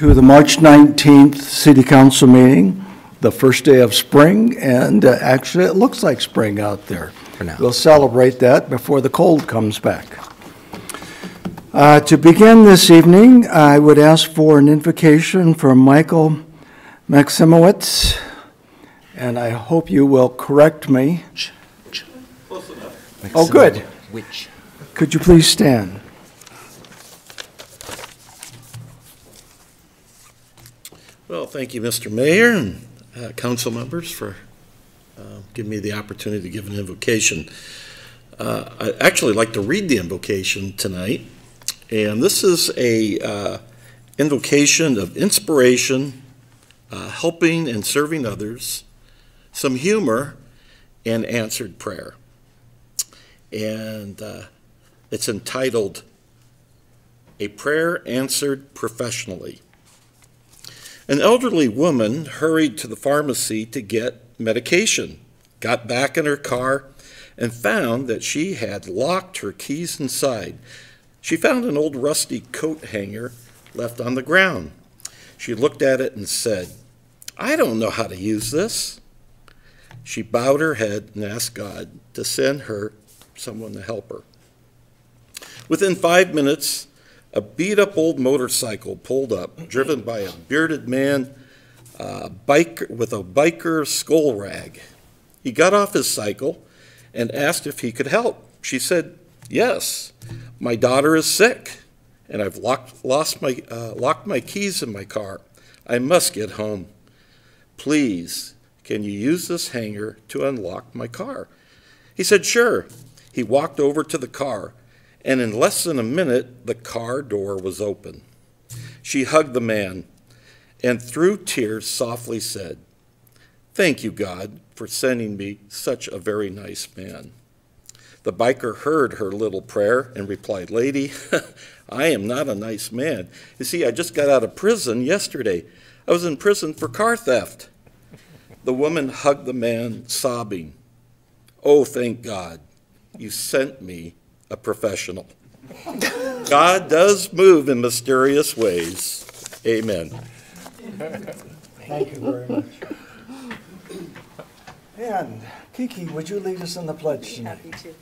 to the March 19th City Council meeting, the first day of spring, and uh, actually, it looks like spring out there. For now. We'll celebrate that before the cold comes back. Uh, To begin this evening, I would ask for an invocation from Michael Maximowitz, and I hope you will correct me. Oh, good. Which? Could you please stand? Well, thank you, Mr. Mayor and uh, council members for uh, giving me the opportunity to give an invocation. Uh, I'd actually like to read the invocation tonight, and this is a uh, invocation of inspiration, uh, helping and serving others, some humor, and answered prayer. And uh, it's entitled, A Prayer Answered Professionally. An elderly woman hurried to the pharmacy to get medication, got back in her car, and found that she had locked her keys inside. She found an old rusty coat hanger left on the ground. She looked at it and said, I don't know how to use this. She bowed her head and asked God to send her someone to help her. Within five minutes, a beat up old motorcycle pulled up, driven by a bearded man uh, bike, with a biker skull rag. He got off his cycle and asked if he could help. She said, Yes, my daughter is sick, and I've locked, lost my, uh, locked my keys in my car. I must get home. Please, can you use this hanger to unlock my car? He said, Sure. He walked over to the car and in less than a minute, the car door was open. She hugged the man and through tears softly said, Thank you, God, for sending me such a very nice man. The biker heard her little prayer and replied, Lady, I am not a nice man. You see, I just got out of prison yesterday. I was in prison for car theft. The woman hugged the man, sobbing, Oh, thank God, you sent me a professional. God does move in mysterious ways. Amen. Thank you very much. And Kiki, would you lead us in the pledge tonight? Happy to.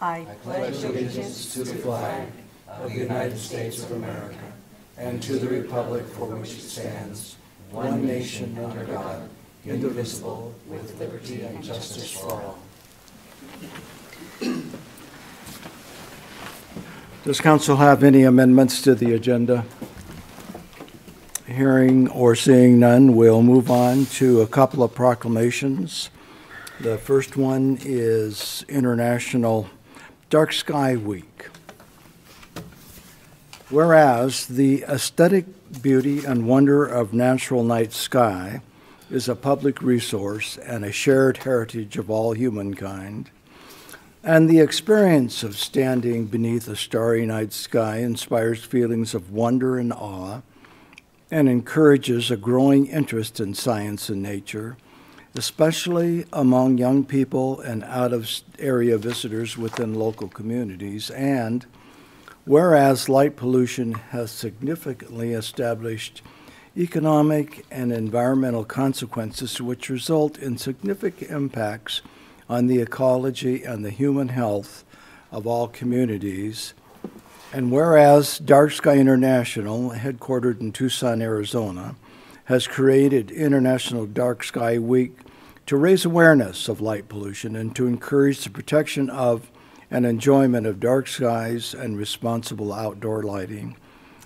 I pledge allegiance to the flag of the United States of America and to the republic for which it stands, one nation under God, indivisible, with liberty and justice for all. Does council have any amendments to the agenda? Hearing or seeing none, we'll move on to a couple of proclamations. The first one is International Dark Sky Week. Whereas the aesthetic beauty and wonder of natural night sky is a public resource and a shared heritage of all humankind, and the experience of standing beneath a starry night sky inspires feelings of wonder and awe and encourages a growing interest in science and nature, especially among young people and out of area visitors within local communities. And whereas light pollution has significantly established economic and environmental consequences which result in significant impacts on the ecology and the human health of all communities. And whereas Dark Sky International, headquartered in Tucson, Arizona, has created International Dark Sky Week to raise awareness of light pollution and to encourage the protection of and enjoyment of dark skies and responsible outdoor lighting.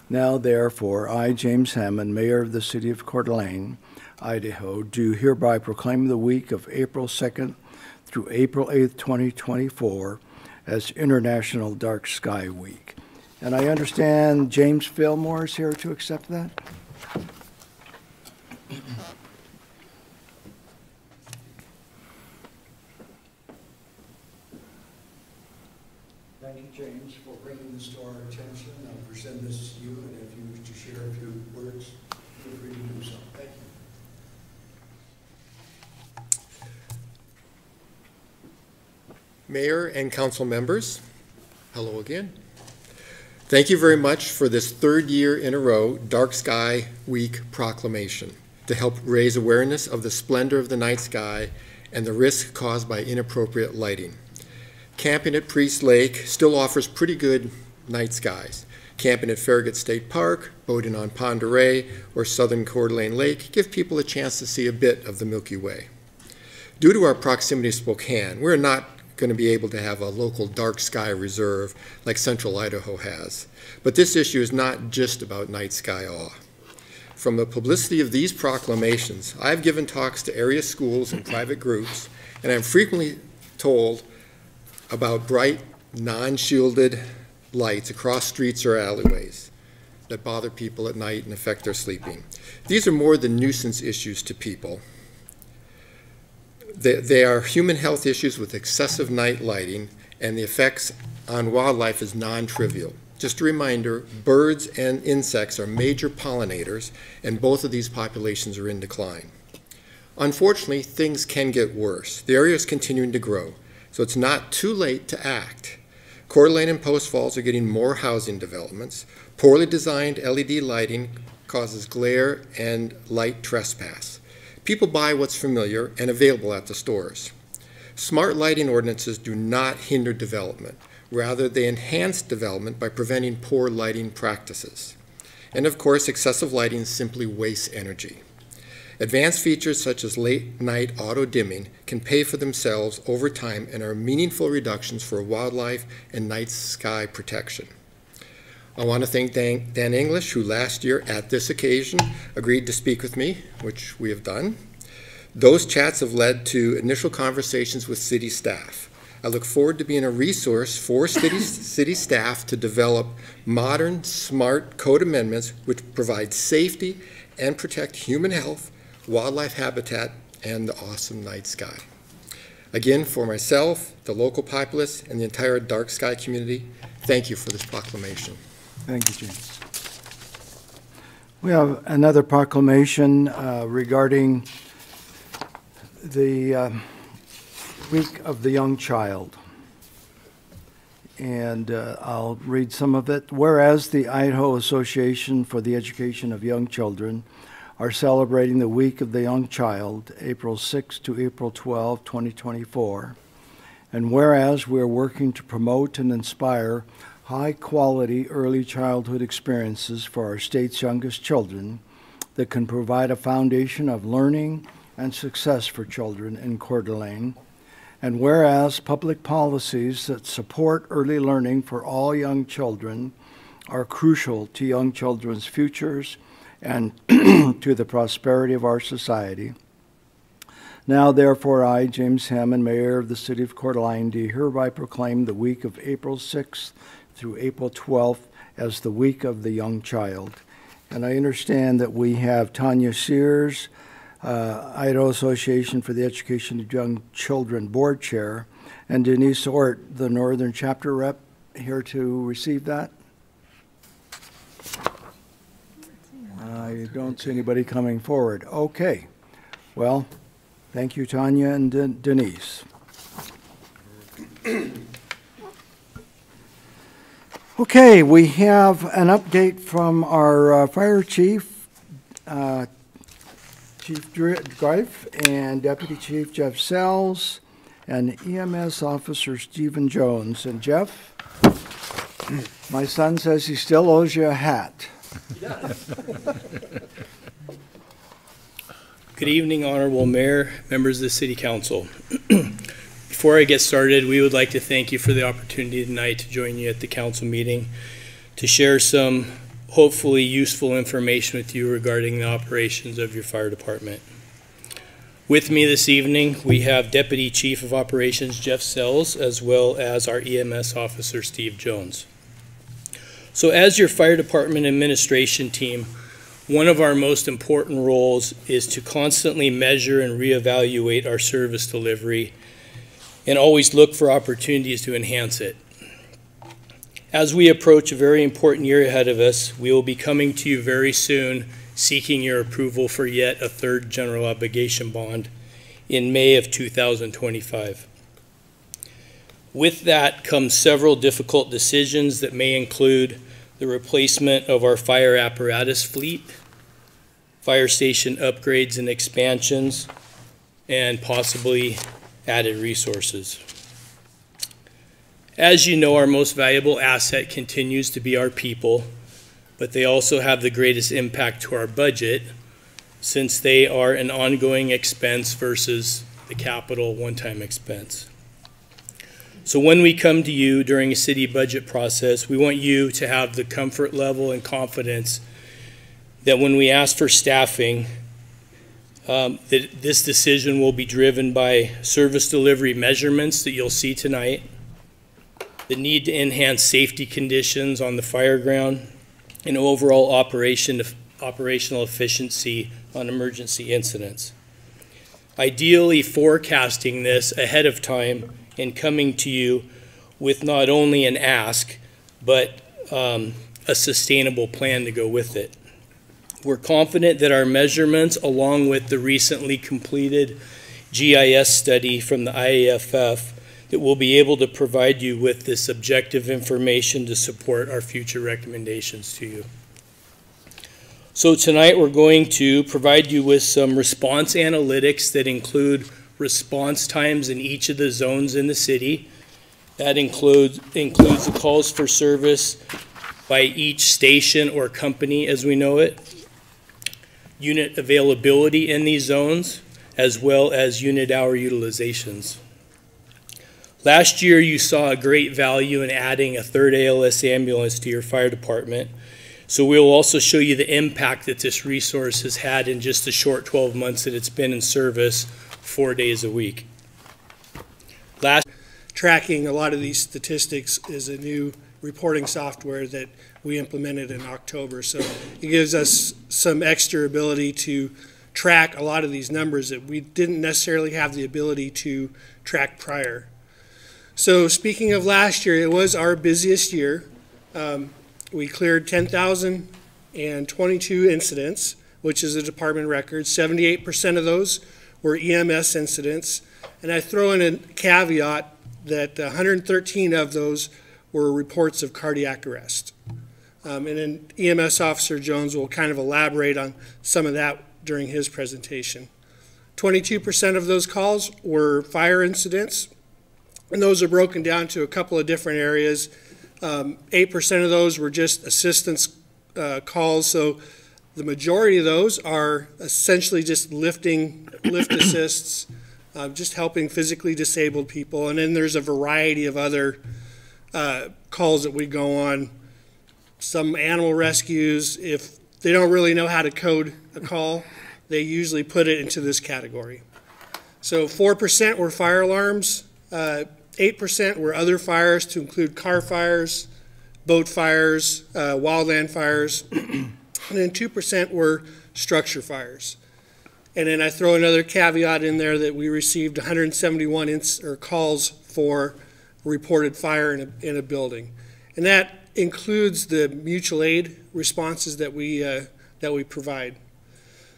Now, therefore, I, James Hammond, Mayor of the City of Coeur d'Alene, Idaho, do hereby proclaim the week of April 2nd through April 8th, 2024, as International Dark Sky Week. And I understand James Fillmore is here to accept that? Thank you, James, for bringing this to our attention. I'll present this to you, and if you wish to share a few words, feel free to do so. Thank you. Mayor and council members, hello again. Thank you very much for this third year in a row Dark Sky Week proclamation to help raise awareness of the splendor of the night sky and the risk caused by inappropriate lighting. Camping at Priest Lake still offers pretty good night skies. Camping at Farragut State Park, boating on Oreille, or southern Coeur d'Alene Lake give people a chance to see a bit of the Milky Way. Due to our proximity to Spokane, we're not going to be able to have a local dark sky reserve like central Idaho has. But this issue is not just about night sky awe. From the publicity of these proclamations, I've given talks to area schools and private groups, and I'm frequently told about bright, non-shielded lights across streets or alleyways that bother people at night and affect their sleeping. These are more than nuisance issues to people. They, are human health issues with excessive night lighting, and the effects on wildlife is non-trivial. Just a reminder, birds and insects are major pollinators, and both of these populations are in decline. Unfortunately, things can get worse. The area is continuing to grow, so it's not too late to act. Coeur d'Alene and Post Falls are getting more housing developments. Poorly designed LED lighting causes glare and light trespass. People buy what's familiar and available at the stores. Smart lighting ordinances do not hinder development. Rather, they enhance development by preventing poor lighting practices. And of course, excessive lighting simply wastes energy. Advanced features such as late night auto dimming can pay for themselves over time and are meaningful reductions for wildlife and night sky protection. I want to thank Dan, Dan, English, who last year at this occasion agreed to speak with me, which we have done. Those chats have led to initial conversations with city staff. I look forward to being a resource for city, city staff to develop modern, smart code amendments which provide safety and protect human health, wildlife habitat, and the awesome night sky. Again, for myself, the local populace, and the entire dark sky community, thank you for this proclamation. Thank you, James. We have another proclamation uh, regarding the uh, Week of the Young Child. And uh, I'll read some of it. Whereas the Idaho Association for the Education of Young Children are celebrating the Week of the Young Child, April 6 to April 12, 2024. And whereas we're working to promote and inspire high quality early childhood experiences for our state's youngest children that can provide a foundation of learning and success for children in Coeur d'Alene. And whereas public policies that support early learning for all young children are crucial to young children's futures and to the prosperity of our society. Now, therefore, I, James Hammond, Mayor of the City of Coeur d'Alene, do hereby proclaim the week of April 6th through April 12th as the Week of the Young Child. And I understand that we have Tanya Sears, uh, Idaho Association for the Education of Young Children Board Chair, and Denise Ort, the Northern Chapter Rep, here to receive that. I don't see anybody coming forward. Okay. Well, thank you, Tanya and De- Denise. Okay, we have an update from our uh, fire chief, uh, Chief Greif, and Deputy Chief Jeff Sells, and EMS Officer Stephen Jones. And Jeff, my son says he still owes you a hat. Good evening, Honorable Mayor, members of the City Council. Before I get started, we would like to thank you for the opportunity tonight to join you at the council meeting to share some hopefully useful information with you regarding the operations of your fire department. With me this evening, we have Deputy Chief of Operations Jeff Sells, as well as our EMS officer Steve Jones. So, as your fire department administration team, one of our most important roles is to constantly measure and reevaluate our service delivery and always look for opportunities to enhance it. As we approach a very important year ahead of us, we will be coming to you very soon seeking your approval for yet a third general obligation bond in May of 2025. With that comes several difficult decisions that may include the replacement of our fire apparatus fleet, fire station upgrades and expansions, and possibly added resources. As you know, our most valuable asset continues to be our people, but they also have the greatest impact to our budget since they are an ongoing expense versus the capital one-time expense. So when we come to you during a city budget process, we want you to have the comfort level and confidence that when we ask for staffing, um, that this decision will be driven by service delivery measurements that you'll see tonight, the need to enhance safety conditions on the fire ground, and overall operation, operational efficiency on emergency incidents. Ideally forecasting this ahead of time and coming to you with not only an ask, but um, a sustainable plan to go with it. We're confident that our measurements, along with the recently completed GIS study from the IAFF, that we'll be able to provide you with this objective information to support our future recommendations to you. So tonight we're going to provide you with some response analytics that include response times in each of the zones in the city. That includes, includes the calls for service by each station or company as we know it, unit availability in these zones, as well as unit hour utilizations. Last year, you saw a great value in adding a third ALS ambulance to your fire department. So we'll also show you the impact that this resource has had in just the short 12 months that it's been in service, four days a week. Last tracking a lot of these statistics is a new reporting software that we implemented in October. So it gives us some extra ability to track a lot of these numbers that we didn't necessarily have the ability to track prior. So speaking of last year, it was our busiest year. Um, we cleared 10,022 incidents, which is a department record. 78% of those were EMS incidents. And I throw in a caveat that 113 of those were reports of cardiac arrest. Um, and then EMS Officer Jones will kind of elaborate on some of that during his presentation. 22% of those calls were fire incidents, and those are broken down to a couple of different areas. Um, 8% of those were just assistance uh, calls. So the majority of those are essentially just lifting, lift assists, uh, just helping physically disabled people. And then there's a variety of other uh, calls that we go on. Some animal rescues, if they don't really know how to code a call, they usually put it into this category. So 4% were fire alarms. Uh, 8% were other fires to include car fires, boat fires, uh, wildland fires, and then 2% were structure fires. And then I throw another caveat in there that we received 171 ins- or calls for reported fire in a, in a building. And that includes the mutual aid responses that we, uh, that we provide.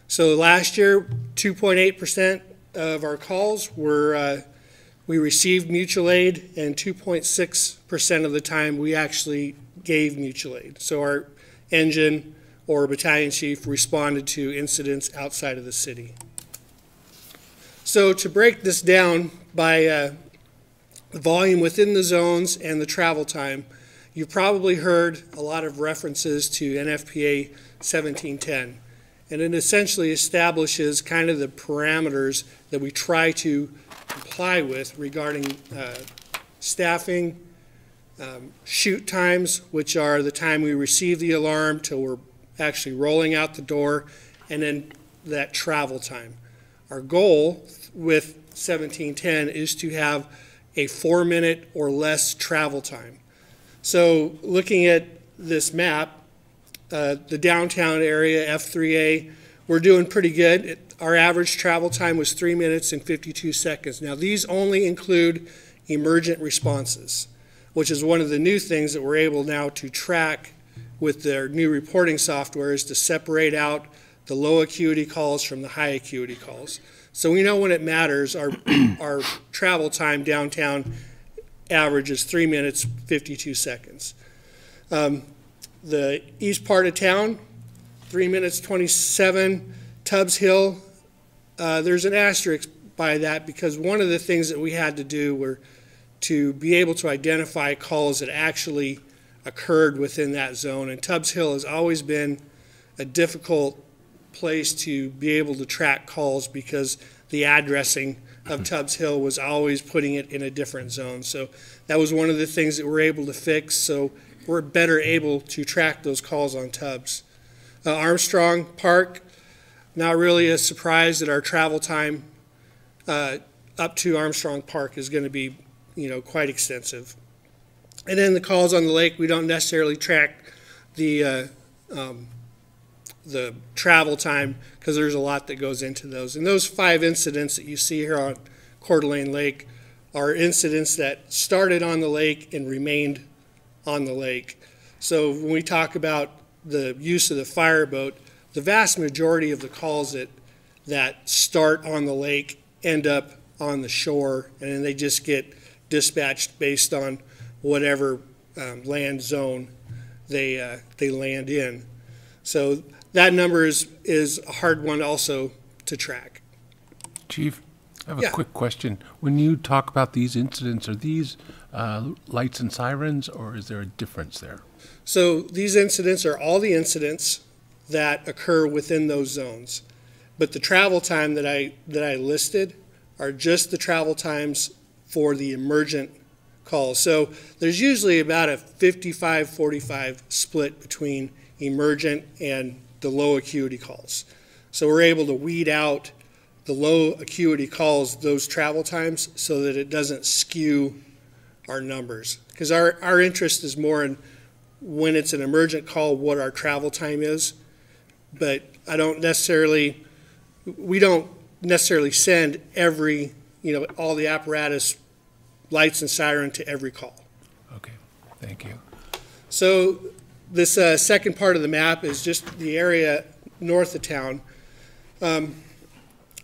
So last year, 2.8% of our calls were uh, we received mutual aid, and 2.6% of the time we actually gave mutual aid. So our engine or battalion chief responded to incidents outside of the city. So to break this down by uh, the volume within the zones and the travel time, you've probably heard a lot of references to NFPA 1710. And it essentially establishes kind of the parameters that we try to comply with regarding uh, staffing, um, chute times, which are the time we receive the alarm till we're actually rolling out the door, and then that travel time. Our goal with 1710 is to have a four minute or less travel time. So looking at this map, uh, the downtown area, F3A, we're doing pretty good. It, our average travel time was three minutes and 52 seconds. Now, these only include emergent responses, which is one of the new things that we're able now to track with their new reporting software is to separate out the low acuity calls from the high acuity calls. So we know when it matters, our, our travel time downtown averages three minutes, 52 seconds. Um, The east part of town, three minutes twenty-seven, Tubbs Hill. Uh, there's an asterisk by that because one of the things that we had to do were to be able to identify calls that actually occurred within that zone. And Tubbs Hill has always been a difficult place to be able to track calls because the addressing of Tubbs Hill was always putting it in a different zone. So that was one of the things that we're able to fix. So we're better able to track those calls on Tubbs. Uh, Armstrong Park, not really a surprise that our travel time uh, up to Armstrong Park is going to be, you know, quite extensive. And then the calls on the lake, we don't necessarily track the uh, um, the travel time because there's a lot that goes into those. And those five incidents that you see here on Coeur d'Alene Lake are incidents that started on the lake and remained on the lake. So when we talk about the use of the fireboat, the vast majority of the calls that that start on the lake end up on the shore, and they just get dispatched based on whatever um, land zone they uh, they land in. So that number is is a hard one also to track. Chief, I have a Yeah. quick question. When you talk about these incidents, are these uh, lights and sirens, or is there a difference there? So these incidents are all the incidents that occur within those zones. But the travel time that I, that I listed are just the travel times for the emergent calls. So there's usually about a 55-45 split between emergent and the low acuity calls. So we're able to weed out the low acuity calls, those travel times, so that it doesn't skew our numbers. Because our, our interest is more in when it's an emergent call, what our travel time is. But I don't necessarily, we don't necessarily send every, you know, all the apparatus, lights and siren to every call. Okay, thank you. So this uh, second part of the map is just the area north of town. Um,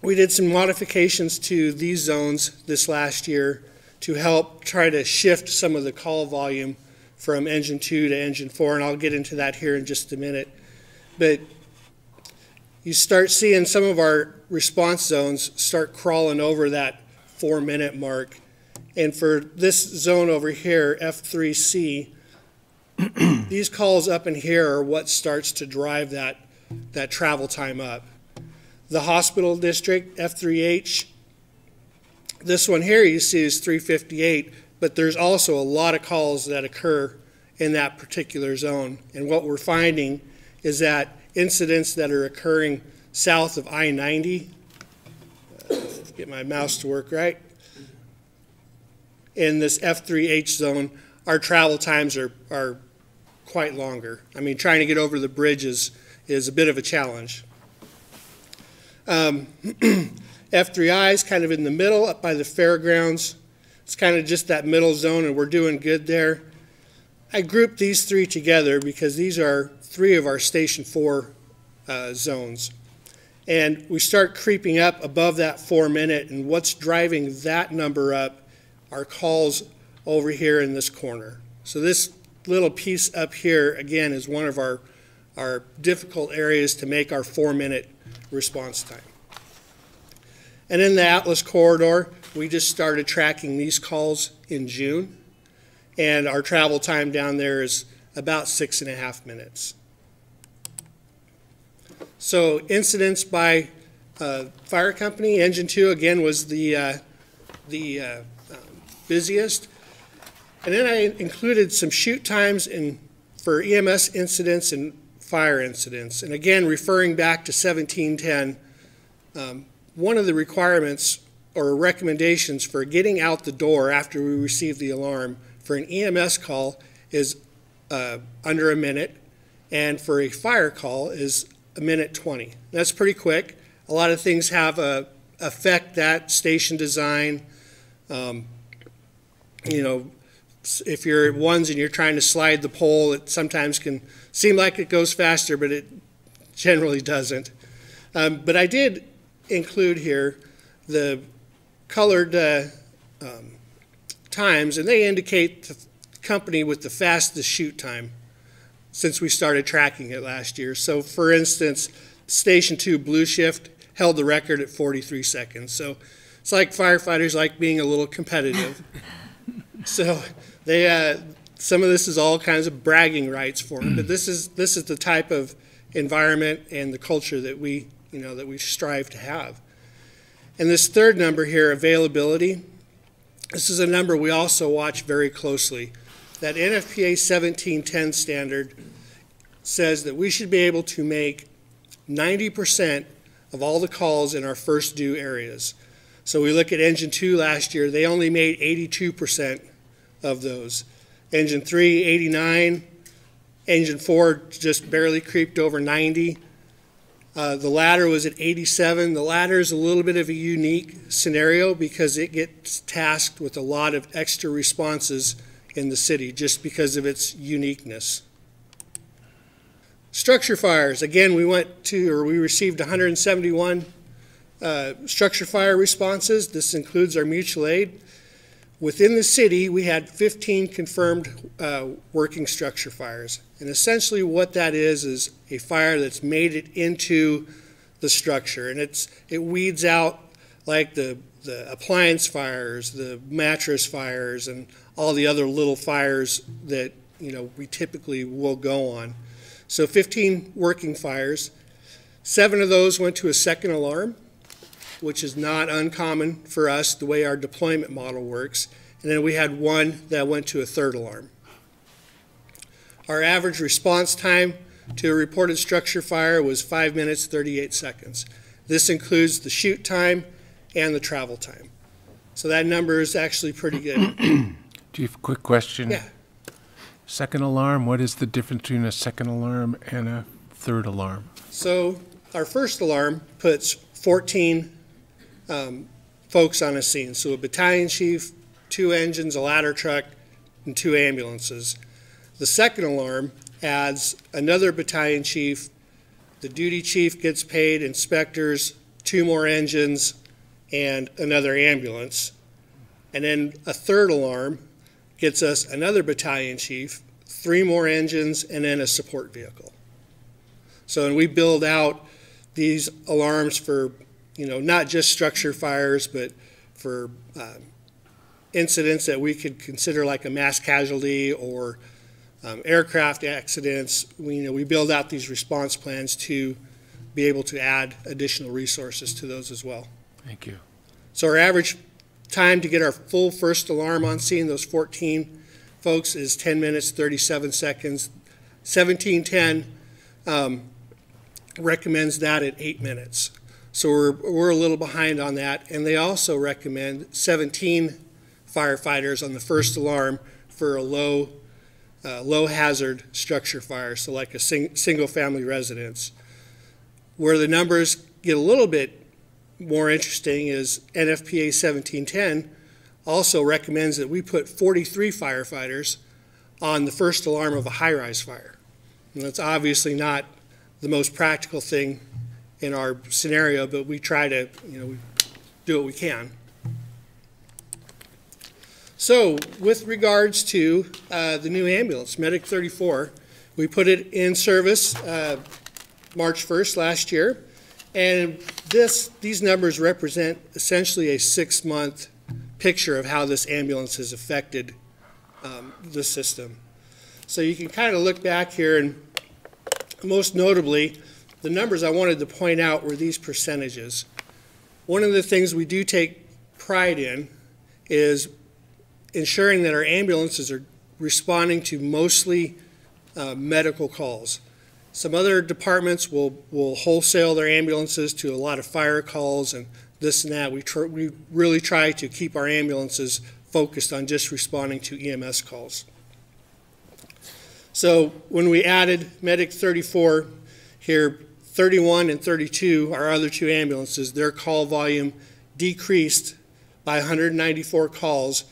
We did some modifications to these zones this last year to help try to shift some of the call volume from engine two to engine four, and I'll get into that here in just a minute. But you start seeing some of our response zones start crawling over that four-minute mark. And for this zone over here, F3C, these calls up in here are what starts to drive that, that travel time up. The hospital district, F3H, this one here you see is 358, but there's also a lot of calls that occur in that particular zone. And what we're finding is that incidents that are occurring south of I-90, uh, get my mouse to work right, in this F3H zone, our travel times are, are quite longer. I mean, trying to get over the bridge is, is a bit of a challenge. Um, F3I is kind of in the middle, up by the fairgrounds. It's kind of just that middle zone, and we're doing good there. I grouped these three together because these are three of our Station 4 uh, zones. And we start creeping up above that four minute, and what's driving that number up are calls over here in this corner. So this little piece up here, again, is one of our, our difficult areas to make our four minute response time. And in the Atlas corridor, we just started tracking these calls in June, and our travel time down there is about six and a half minutes. So incidents by uh, fire company, engine two again was the, uh, the uh, um, busiest. And then I included some chute times in, for EMS incidents and fire incidents. And again, referring back to 1710, um, one of the requirements or recommendations for getting out the door after we receive the alarm for an EMS call is uh, under a minute, and for a fire call is a minute 20. That's pretty quick. A lot of things have a affect that station design. Um, you know, if you're at ones and you're trying to slide the pole, it sometimes can seem like it goes faster, but it generally doesn't. Um, but I did include here the colored uh, um, times, and they indicate the company with the fastest chute time. since we started tracking it last year. So for instance, Station 2 Blue Shift held the record at 43 seconds. So it's like firefighters like being a little competitive. so they, uh, some of this is all kinds of bragging rights for them, but this is, this is the type of environment and the culture that we, you know, that we strive to have. And this third number here, availability, this is a number we also watch very closely. That NFPA 1710 standard says that we should be able to make 90% of all the calls in our first due areas. So we look at engine two last year, they only made 82% of those. Engine three, 89. Engine four just barely creeped over 90. Uh, the ladder was at 87. The ladder is a little bit of a unique scenario because it gets tasked with a lot of extra responses in the city just because of its uniqueness. Structure fires, again, we went to, or we received 171 uh, structure fire responses. This includes our mutual aid. Within the city, we had 15 confirmed uh, working structure fires. And essentially what that is, is a fire that's made it into the structure. And it's, it weeds out like the, the appliance fires, the mattress fires, and all the other little fires that, you know, we typically will go on. So 15 working fires. Seven of those went to a second alarm which is not uncommon for us, the way our deployment model works. And then we had one that went to a third alarm. Our average response time to a reported structure fire was 5 minutes 38 seconds. This includes the chute time and the travel time. So that number is actually pretty good. Chief, quick question. Yeah. Second alarm, what is the difference between a second alarm and a third alarm? So our first alarm puts 14 um, folks on a scene. So a battalion chief, two engines, a ladder truck, and two ambulances. The second alarm adds another battalion chief, the duty chief gets paid, inspectors, two more engines, and another ambulance. And then a third alarm gets us another battalion chief, three more engines, and then a support vehicle. So, and we build out these alarms for you know, not just structure fires, but for um, incidents that we could consider like a mass casualty or um, aircraft accidents. We, you know, we build out these response plans to be able to add additional resources to those as well. Thank you. So our average time to get our full first alarm on scene, those 14 folks, is 10 minutes, 37 seconds. 1710 um, recommends that at eight minutes. So we're, we're a little behind on that. And they also recommend 17 firefighters on the first alarm for a low, uh, low hazard structure fire, so like a sing, single family residence. Where the numbers get a little bit more interesting is NFPA 1710 also recommends that we put 43 firefighters on the first alarm of a high rise fire. And that's obviously not the most practical thing in our scenario, but we try to, you know, we do what we can. So, with regards to uh, the new ambulance, Medic 34, we put it in service uh, March 1st last year, and this these numbers represent essentially a six-month picture of how this ambulance has affected um, the system. So you can kind of look back here, and most notably, the numbers I wanted to point out were these percentages. One of the things we do take pride in is ensuring that our ambulances are responding to mostly uh, medical calls. Some other departments will, will wholesale their ambulances to a lot of fire calls and this and that. We, we really try to keep our ambulances focused on just responding to EMS calls. So when we added Medic 34 here 31 and 32, our other two ambulances, their call volume decreased by 194 calls.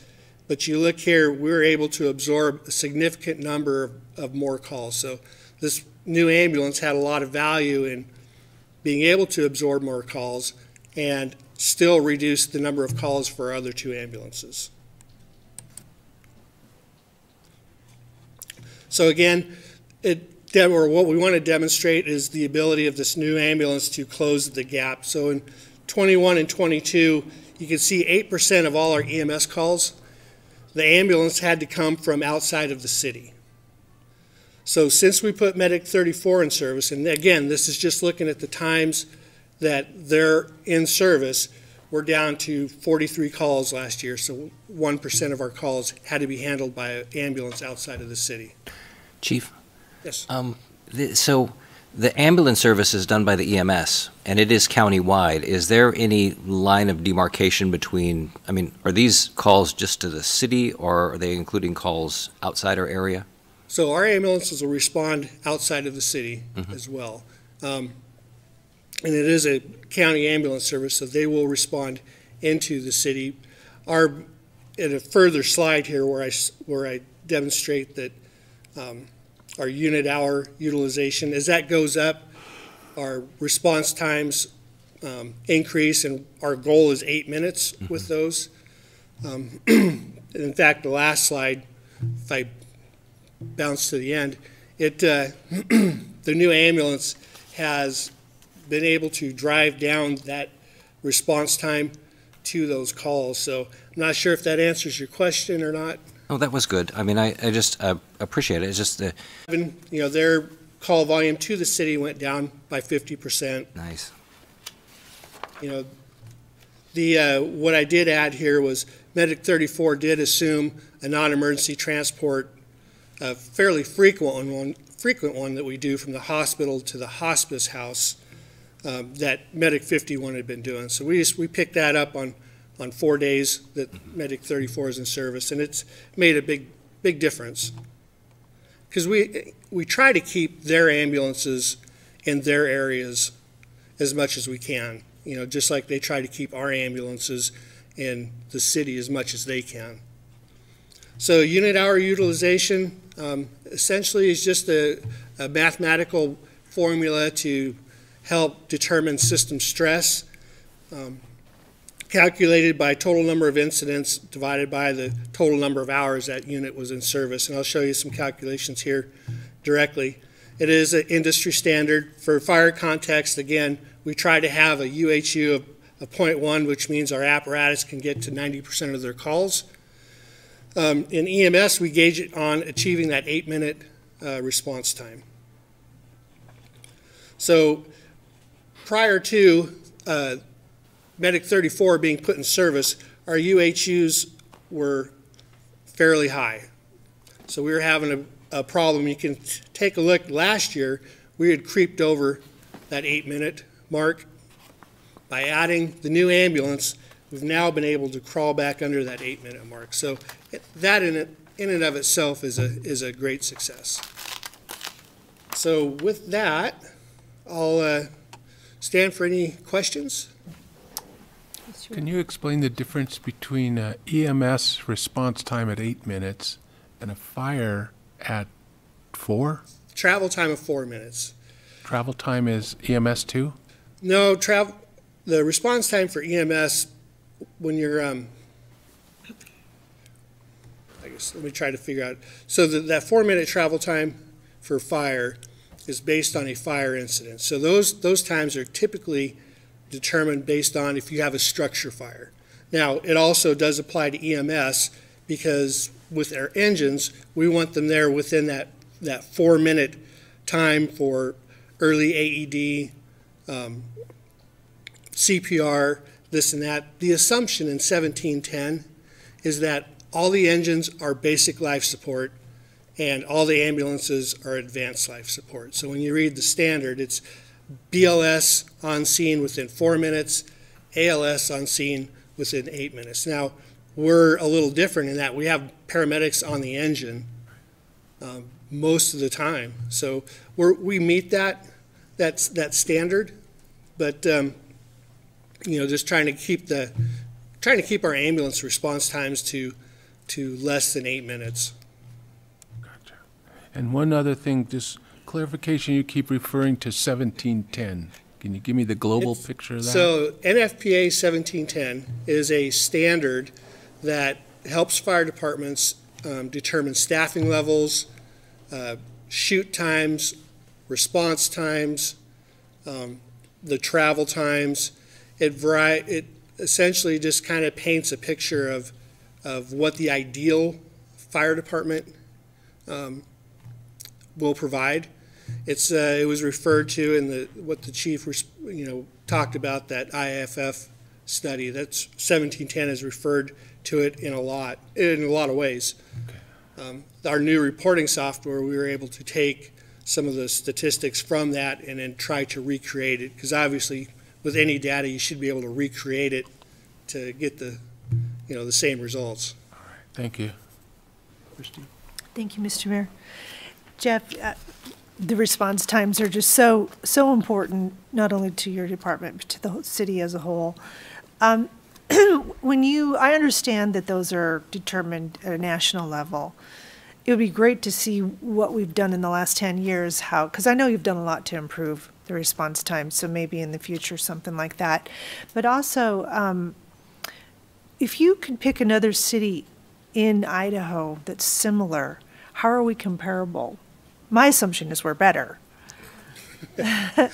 But you look here, we were able to absorb a significant number of, of more calls. So this new ambulance had a lot of value in being able to absorb more calls and still reduce the number of calls for our other two ambulances. So again, it, or what we want to demonstrate is the ability of this new ambulance to close the gap. So in 21 and 22, you can see 8% of all our EMS calls, the ambulance had to come from outside of the city. So since we put Medic 34 in service, and again, this is just looking at the times that they're in service, we're down to 43 calls last year, so 1% of our calls had to be handled by an ambulance outside of the city. Chief, Yes. um, the, so the ambulance service is done by the EMS, and it is county-wide. Is there any line of demarcation between, I mean, are these calls just to the city, or are they including calls outside our area? So our ambulances will respond outside of the city Mhm. as well. Um, And it is a county ambulance service, so they will respond into the city. Our, in a further slide here where I, where I demonstrate that um, our unit hour utilization, as that goes up, our response times um, increase, and our goal is eight minutes with those. Um, In fact, the last slide, if I bounce to the end, it, uh, the new ambulance has been able to drive down that response time to those calls. So I'm not sure if that answers your question or not. Oh, that was good. I mean, I, I just uh, appreciate it. It's just Even, You know, their call volume to the city went down by 50%. nice. You know, the, uh, what I did add here was Medic 34 did assume a non-emergency transport, a fairly frequent one, frequent one that we do from the hospital to the hospice house um, that Medic 51 had been doing. So we just, we picked that up on, on four days that Medic 34 is in service, and it's made a big, big difference. Because we, we try to keep their ambulances in their areas as much as we can you know, just like they try to keep our ambulances in the city as much as they can. So unit hour utilization um, essentially is just a, a mathematical formula to help determine system stress, um, calculated by total number of incidents divided by the total number of hours that unit was in service. And I'll show you some calculations here directly. It is an industry standard. For fire context, again, we try to have a UHU of, of 0.1, which means our apparatus can get to 90% of their calls. Um, in EMS, we gauge it on achieving that eight-minute uh, response time. So prior to uh, Medic 34 being put in service, our UHUs were fairly high. So we were having a, a problem. You can take a look, last year, we had creeped over that eight-minute mark. By adding the new ambulance, we've now been able to crawl back under that eight-minute mark. So that in, it- in and of itself is a, is a great success. So with that, I'll uh, stand for any questions. Can you explain the difference between uh, EMS response time at eight minutes and a fire at four? Travel time of four minutes. Travel time is EMS two? No, travel, the response time for EMS, when you're, um, I guess, let me try to figure out. So that, that four-minute travel time for fire is based on a fire incident. So those, those times are typically determined based on if you have a structure fire. Now, it also does apply to EMS because with our engines, we want them there within that, that four-minute time for early AED, um, CPR, this and that. The assumption in 1710 is that all the engines are basic life support and all the ambulances are advanced life support. So when you read the standard, it's BLS on scene within four minutes, ALS on scene within eight minutes. Now, we're a little different in that we have paramedics on the engine um, most of the time. So we meet that, that's, that standard, but, um, you know, just trying to keep the, trying to keep our ambulance response times to, to less than eight minutes. Gotcha. And one other thing, just clarification, you keep referring to 1710. Can you give me the global It's- picture of that? So NFPA 1710 is a standard that helps fire departments um, determine staffing levels, uh, chute times, response times, um, the travel times. It vari- it essentially just kind of paints a picture of, of what the ideal fire department um, will provide. It's, uh, it was referred to in the, what the chief, res- you know, talked about, that IFF study. That's, 1710 has referred to it in a lot, in a lot of ways. Um, Our new reporting software, we were able to take some of the statistics from that and then try to recreate it, because obviously, with any data, you should be able to recreate it to get the, you know, the same results. Thank you. Christine? Thank you, Mr. Mayor. Jeff, uh, the response times are just so, so important, not only to your department, but to the city as a whole. Um, When you, I understand that those are determined at a national level. It would be great to see what we've done in the last 10 years, how, because I know you've done a lot to improve the response time, so maybe in the future, something like that. But also, um, if you could pick another city in Idaho that's similar, how are we comparable? My assumption is we're better.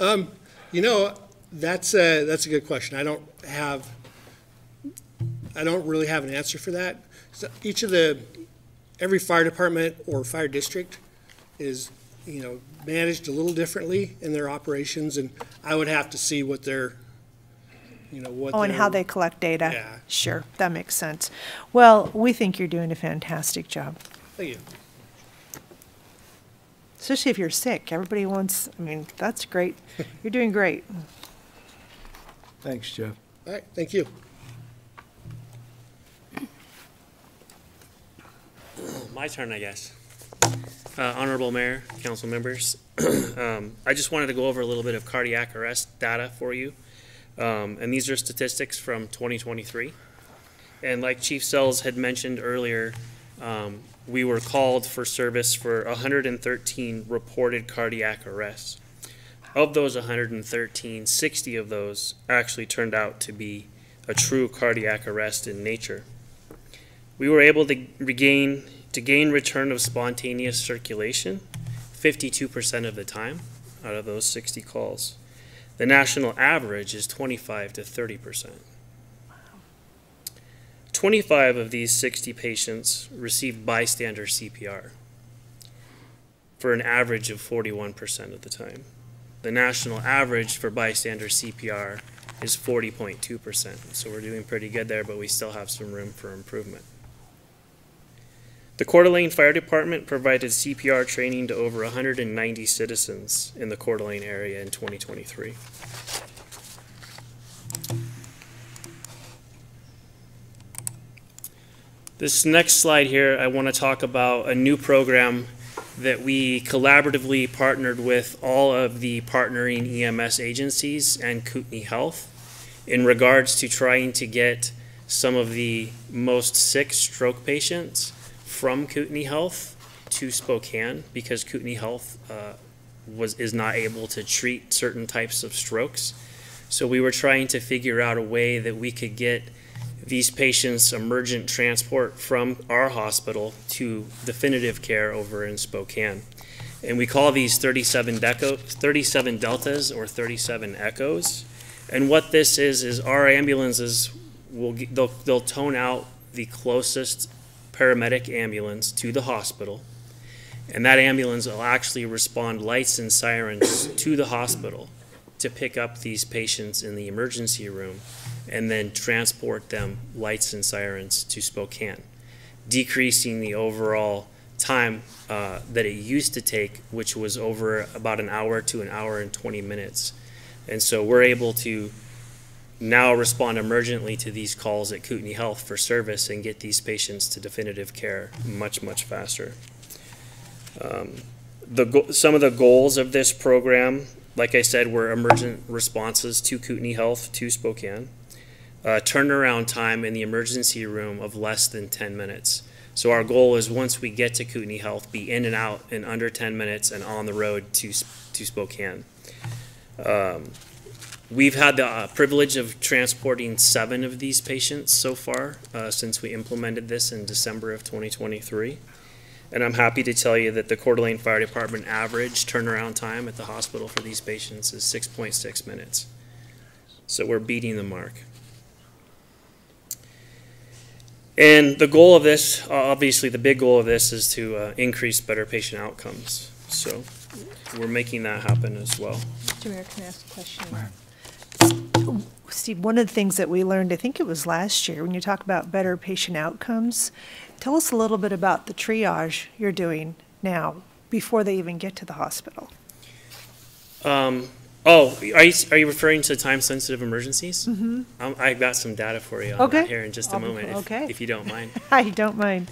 Um, you know, that's a, that's a good question. I don't have, I don't really have an answer for that. So Each of the, every fire department or fire district is, you know, managed a little differently in their operations, and I would have to see what their, you know, what Oh, and how they collect data? Yeah. Sure, that makes sense. Well, we think you're doing a fantastic job, Thank you. Especially if you're sick. Everybody wants, I mean, that's great. You're doing great. Thanks, Jeff. All right, thank you. My turn, I guess. Uh, Honorable Mayor, council members, um, I just wanted to go over a little bit of cardiac arrest data for you. Um, and these are statistics from 2023. And like Chief Sells had mentioned earlier, um, we were called for service for 113 reported cardiac arrests. Of those 113, 60 of those actually turned out to be a true cardiac arrest in nature. We were able to regain to gain return of spontaneous circulation 52% of the time out of those 60 calls. The national average is 25 to 30%. 25 of these 60 patients received bystander CPR for an average of 41% of the time. The national average for bystander CPR is 40.2%. So we're doing pretty good there, but we still have some room for improvement. The Coeur d'Alene Fire Department provided CPR training to over 190 citizens in the Coeur d'Alene area in 2023. This next slide here, I want to talk about a new program that we collaboratively partnered with all of the partnering EMS agencies and Kootenai Health in regards to trying to get some of the most sick stroke patients from Kootenai Health to Spokane because Kootenai Health uh, was is not able to treat certain types of strokes. So we were trying to figure out a way that we could get these patients emergent transport from our hospital to definitive care over in Spokane. And we call these 37 deco, 37 deltas or 37 echoes. And what this is is our ambulances will they'll, they'll tone out the closest paramedic ambulance to the hospital. And that ambulance will actually respond lights and sirens to the hospital to pick up these patients in the emergency room and then transport them lights and sirens to Spokane, decreasing the overall time uh, that it used to take, which was over about an hour to an hour and 20 minutes. And so we're able to now respond emergently to these calls at Kootenai Health for service and get these patients to definitive care much, much faster. Um, the, some of the goals of this program, like I said, were emergent responses to Kootenai Health to Spokane. Uh, turnaround time in the emergency room of less than 10 minutes. So our goal is once we get to Kootenai Health, be in and out in under 10 minutes and on the road to, to Spokane. Um, We've had the uh, privilege of transporting seven of these patients so far uh, since we implemented this in December of 2023. And I'm happy to tell you that the Coeur d'Alene Fire Department average turnaround time at the hospital for these patients is six point six minutes. So we're beating the mark. And the goal of this, uh, obviously, the big goal of this is to uh, increase better patient outcomes. So we're making that happen as well. Mr. Mayor, can I ask a question? Steve, one of the things that we learned, I think it was last year, when you talk about better patient outcomes, tell us a little bit about the triage you're doing now before they even get to the hospital. Um, oh, are you, are you referring to time-sensitive emergencies? Mm-hmm. Um, I've got some data for you on Okay. that here in just a Um, moment, if, okay. if you don't mind. I don't mind.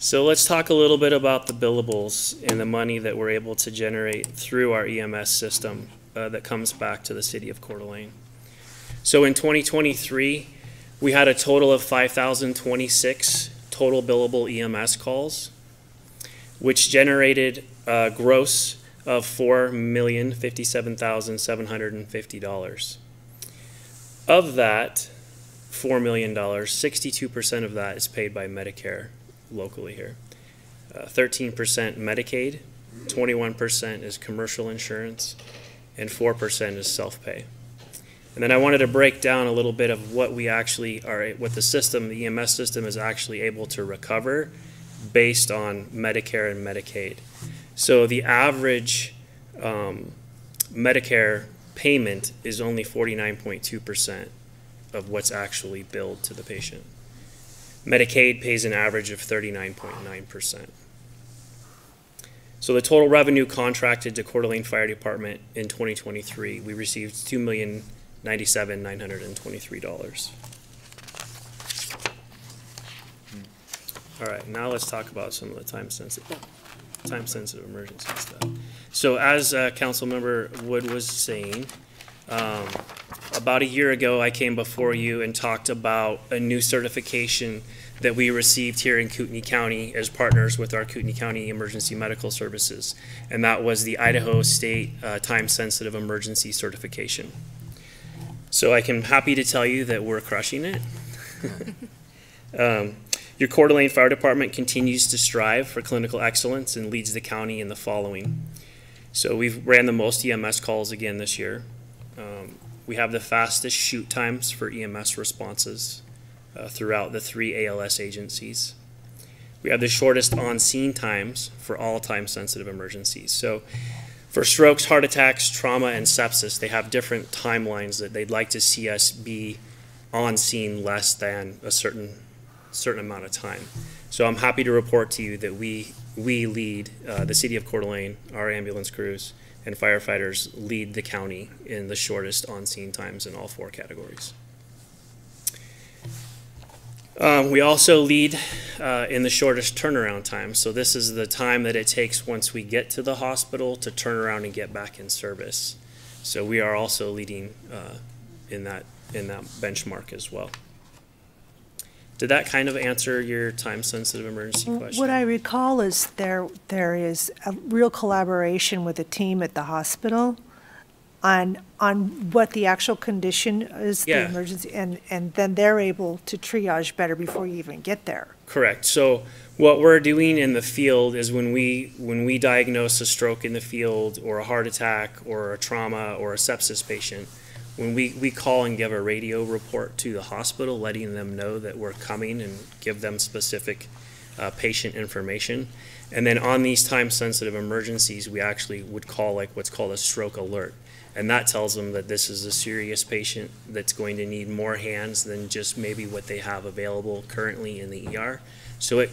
So let's talk a little bit about the billables and the money that we're able to generate through our EMS system uh, that comes back to the city of Coeur d'Alene. So in 2023, we had a total of 5,026 total billable EMS calls, which generated a gross of $4,057,750. Of that $4 million, 62% of that is paid by Medicare locally here. Uh, Thirteen percent Medicaid, twenty-one percent is commercial insurance, and four percent is self-pay. And then I wanted to break down a little bit of what we actually are, what the system, the EMS system is actually able to recover based on Medicare and Medicaid. So the average um, Medicare payment is only forty-nine point two percent of what's actually billed to the patient. Medicaid pays an average of thirty-nine point nine percent. So the total revenue contracted to Coeur d'Alene Fire Department in twenty twenty-three, we received two million ninety-seven nine hundred and twenty-three dollars. All right, now let's talk about some of the time sensitive, time sensitive emergency stuff. So as uh, Councilmember Wood was saying, um, about a year ago, I came before you and talked about a new certification that we received here in Kootenai County as partners with our Kootenai County Emergency Medical Services. And that was the Idaho State uh, Time Sensitive Emergency Certification. So I can happy to tell you that we're crushing it. Um, Your Coeur d'Alene Fire Department continues to strive for clinical excellence and leads the county in the following. So we've ran the most EMS calls again this year. Um, we have the fastest chute times for EMS responses uh, throughout the three ALS agencies. We have the shortest on-scene times for all time-sensitive emergencies. So for strokes, heart attacks, trauma, and sepsis, they have different timelines that they'd like to see us be on scene less than a certain certain amount of time. So I'm happy to report to you that we we lead uh, the city of Coeur d'Alene, our ambulance crews and firefighters lead the county in the shortest on-scene times in all four categories. Um, we also lead uh, in the shortest turnaround time. So this is the time that it takes once we get to the hospital to turn around and get back in service. So we are also leading uh, in that in that benchmark as well. Did that kind of answer your time-sensitive emergency question? What I recall is there, there is a real collaboration with the team at the hospital on, on what the actual condition is, the Yeah. emergency, and, and then they're able to triage better before you even get there. Correct. So what we're doing in the field is when we when we diagnose a stroke in the field or a heart attack or a trauma or a sepsis patient, when we, we call and give a radio report to the hospital, letting them know that we're coming and give them specific uh, patient information. And then on these time-sensitive emergencies, we actually would call like what's called a stroke alert. And that tells them that this is a serious patient that's going to need more hands than just maybe what they have available currently in the ER. So it,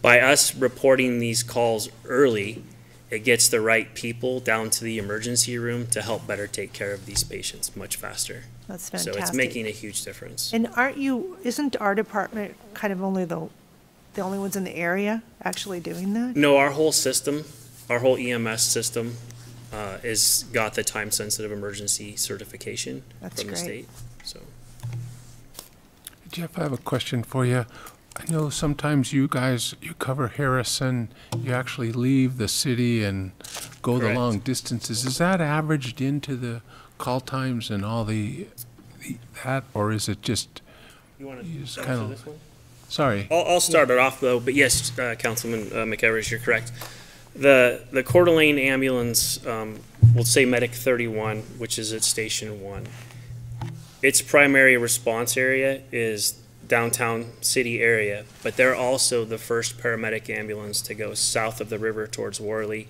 by us reporting these calls early, it gets the right people down to the emergency room to help better take care of these patients much faster. That's fantastic. So it's making a huge difference. And aren't you, isn't our department kind of only the, the only ones in the area actually doing that? No, our whole system, our whole EMS system, uh, is got the time-sensitive emergency certification That's from the great. state, so. Jeff, I have a question for you. I know sometimes you guys, you cover Harrison, you actually leave the city and go the Correct. long distances. Is that averaged into the call times and all the, the- that, or is it just You want You just to kinda- this one? Sorry. I'll, I'll start it off though, but yes, uh, Councilman uh, McEvers, you're correct. The, the Coeur d'Alene ambulance, um, we'll say Medic thirty-one, which is at Station One. Its primary response area is downtown city area, but they're also the first paramedic ambulance to go south of the river towards Worley.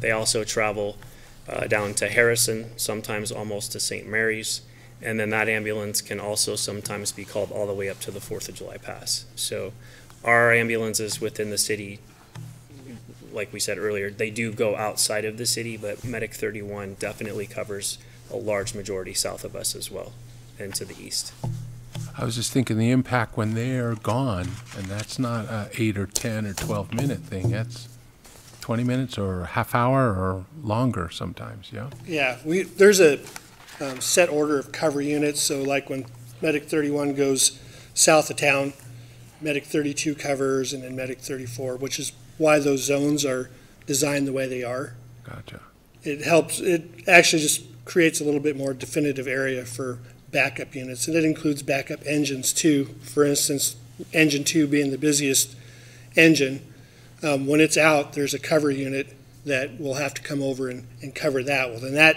They also travel, uh, down to Harrison, sometimes almost to St. Mary's. And then that ambulance can also sometimes be called all the way up to the Fourth of July Pass. So our ambulances within the city, like we said earlier, they do go outside of the city, but Medic thirty-one definitely covers a large majority south of us as well, and to the east. I was just thinking the impact when they're gone, and that's not a eight or 10 or 12 minute thing. That's 20 minutes or a half hour or longer sometimes, yeah? Yeah, we, there's a um, set order of cover units, so like when Medic 31 goes south of town, Medic 32 covers, and then Medic 34, which is why those zones are designed the way they are. Gotcha. It helps, it actually just creates a little bit more definitive area for backup units, and it includes backup engines too. For instance, engine two being the busiest engine, um, when it's out, there's a cover unit that will have to come over and, and cover that. Well, then that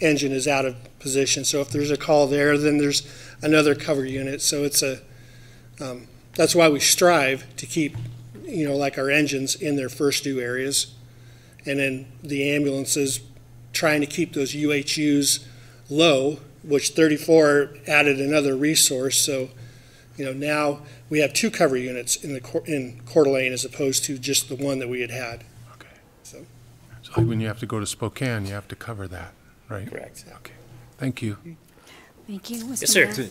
engine is out of position. So if there's a call there, then there's another cover unit. So it's a, um, that's why we strive to keep, you know, like our engines in their first due areas. And then the ambulances, trying to keep those UHUs low, which 34 added another resource. So, you know, now we have two cover units in the, Coeur- in Coeur d'Alene as opposed to just the one that we had had. Okay. So- So like when you have to go to Spokane, you have to cover that, right? Correct. Okay. Thank you. Thank you, Mr. Yes, sir.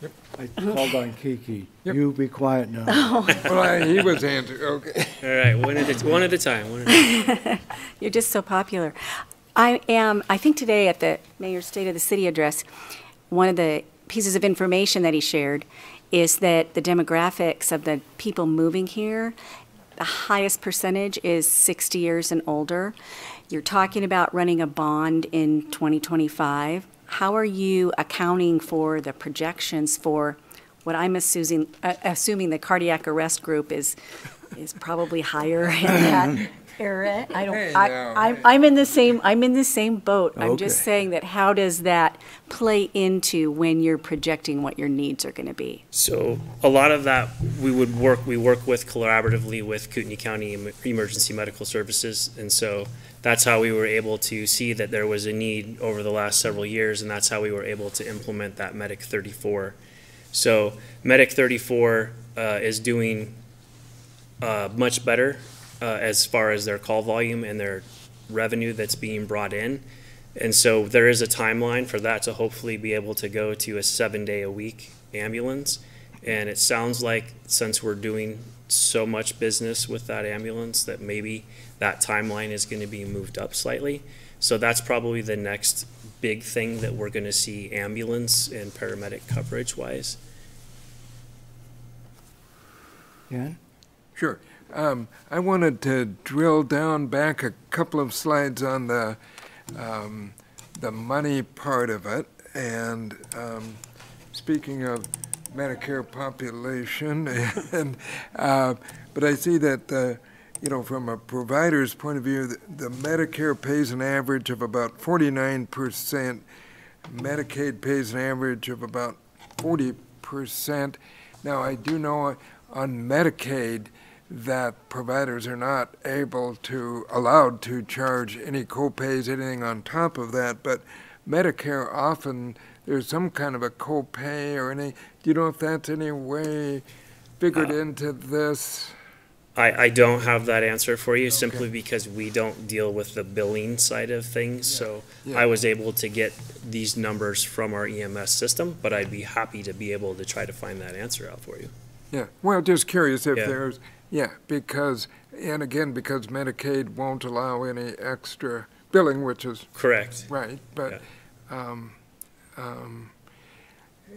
Mayor. I called on Kiki. You be quiet now. Oh. Well, I- he was answering, okay. All right, one at a, one at a time, one at a time. You're just so popular. I am, I think today at the Mayor's State of the City address, one of the pieces of information that he shared is that the demographics of the people moving here, the highest percentage is 60 years and older. You're talking about running a bond in 2025. How are you accounting for the projections for what I'm assuming, uh, assuming the cardiac arrest group is, is probably higher in that era? I don't. I'm hey. I'm in the same, I'm in the same boat. I'm just saying that how does that play into when you're projecting what your needs are gonna be? So a lot of that, we would work, we work with collaboratively with Kootenai County Emergency Medical Services. And so that's how we were able to see that there was a need over the last several years, and that's how we were able to implement that Medic thirty-four. So Medic thirty-four, uh, is doing, uh, much better, uh, as far as their call volume and their revenue that's being brought in. And so there is a timeline for that to hopefully be able to go to a seven-day-a-week ambulance. And it sounds like since we're doing so much business with that ambulance, that maybe that timeline is gonna be moved up slightly. So that's probably the next big thing that we're gonna see ambulance and paramedic coverage-wise. Yeah. Sure. Um, I wanted to drill down back a couple of slides on the, um, the money part of it. And, um, speaking of Medicare population, and, uh, but I see that, uh, you know, from a provider's point of view, the the Medicare pays an average of about forty-nine percent. Medicaid pays an average of about forty percent. Now, I do know on Medicaid that providers are not able to, allowed to charge any copays, anything on top of that, but Medicare often, there's some kind of a copay or any, do you know if that's any way figured uh, into this? I, I don't have that answer for you simply because we don't deal with the billing side of things. So. I was able to get these numbers from our EMS system, but I'd be happy to be able to try to find that answer out for you. Yeah, well, just curious if Yeah. there's, yeah, because, and again, because Medicaid won't allow any extra billing, which is Correct. right, but, um, um,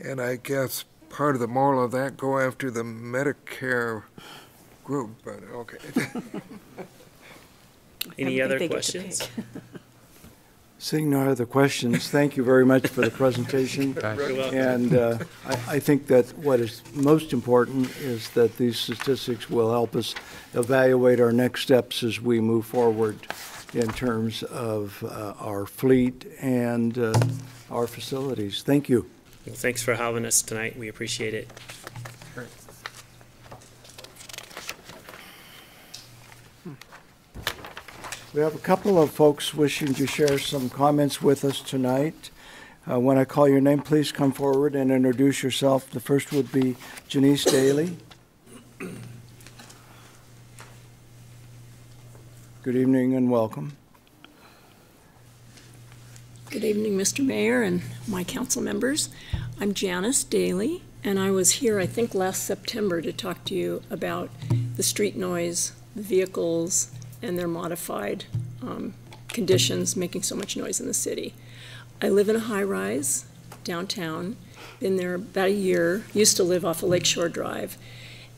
and I guess part of the moral of that, go after the Medicare group, but, okay. Any I other think they get to questions? pick. Seeing no other questions, thank you very much for the presentation. You're welcome. And uh, I I think that what is most important is that these statistics will help us evaluate our next steps as we move forward in terms of uh, our fleet and uh, our facilities. Thank you. Well, thanks for having us tonight. We appreciate it. We have a couple of folks wishing to share some comments with us tonight. Uh, When I call your name, please come forward and introduce yourself. The first would be Janice Daly. Good evening and welcome. Good evening, Mr. Mayor and my council members. I'm Janice Daly, and I was here, I think, last September to talk to you about the street noise, the vehicles, and their modified um, conditions making so much noise in the city. I live in a high-rise downtown, been there about a year, used to live off of Lakeshore Drive,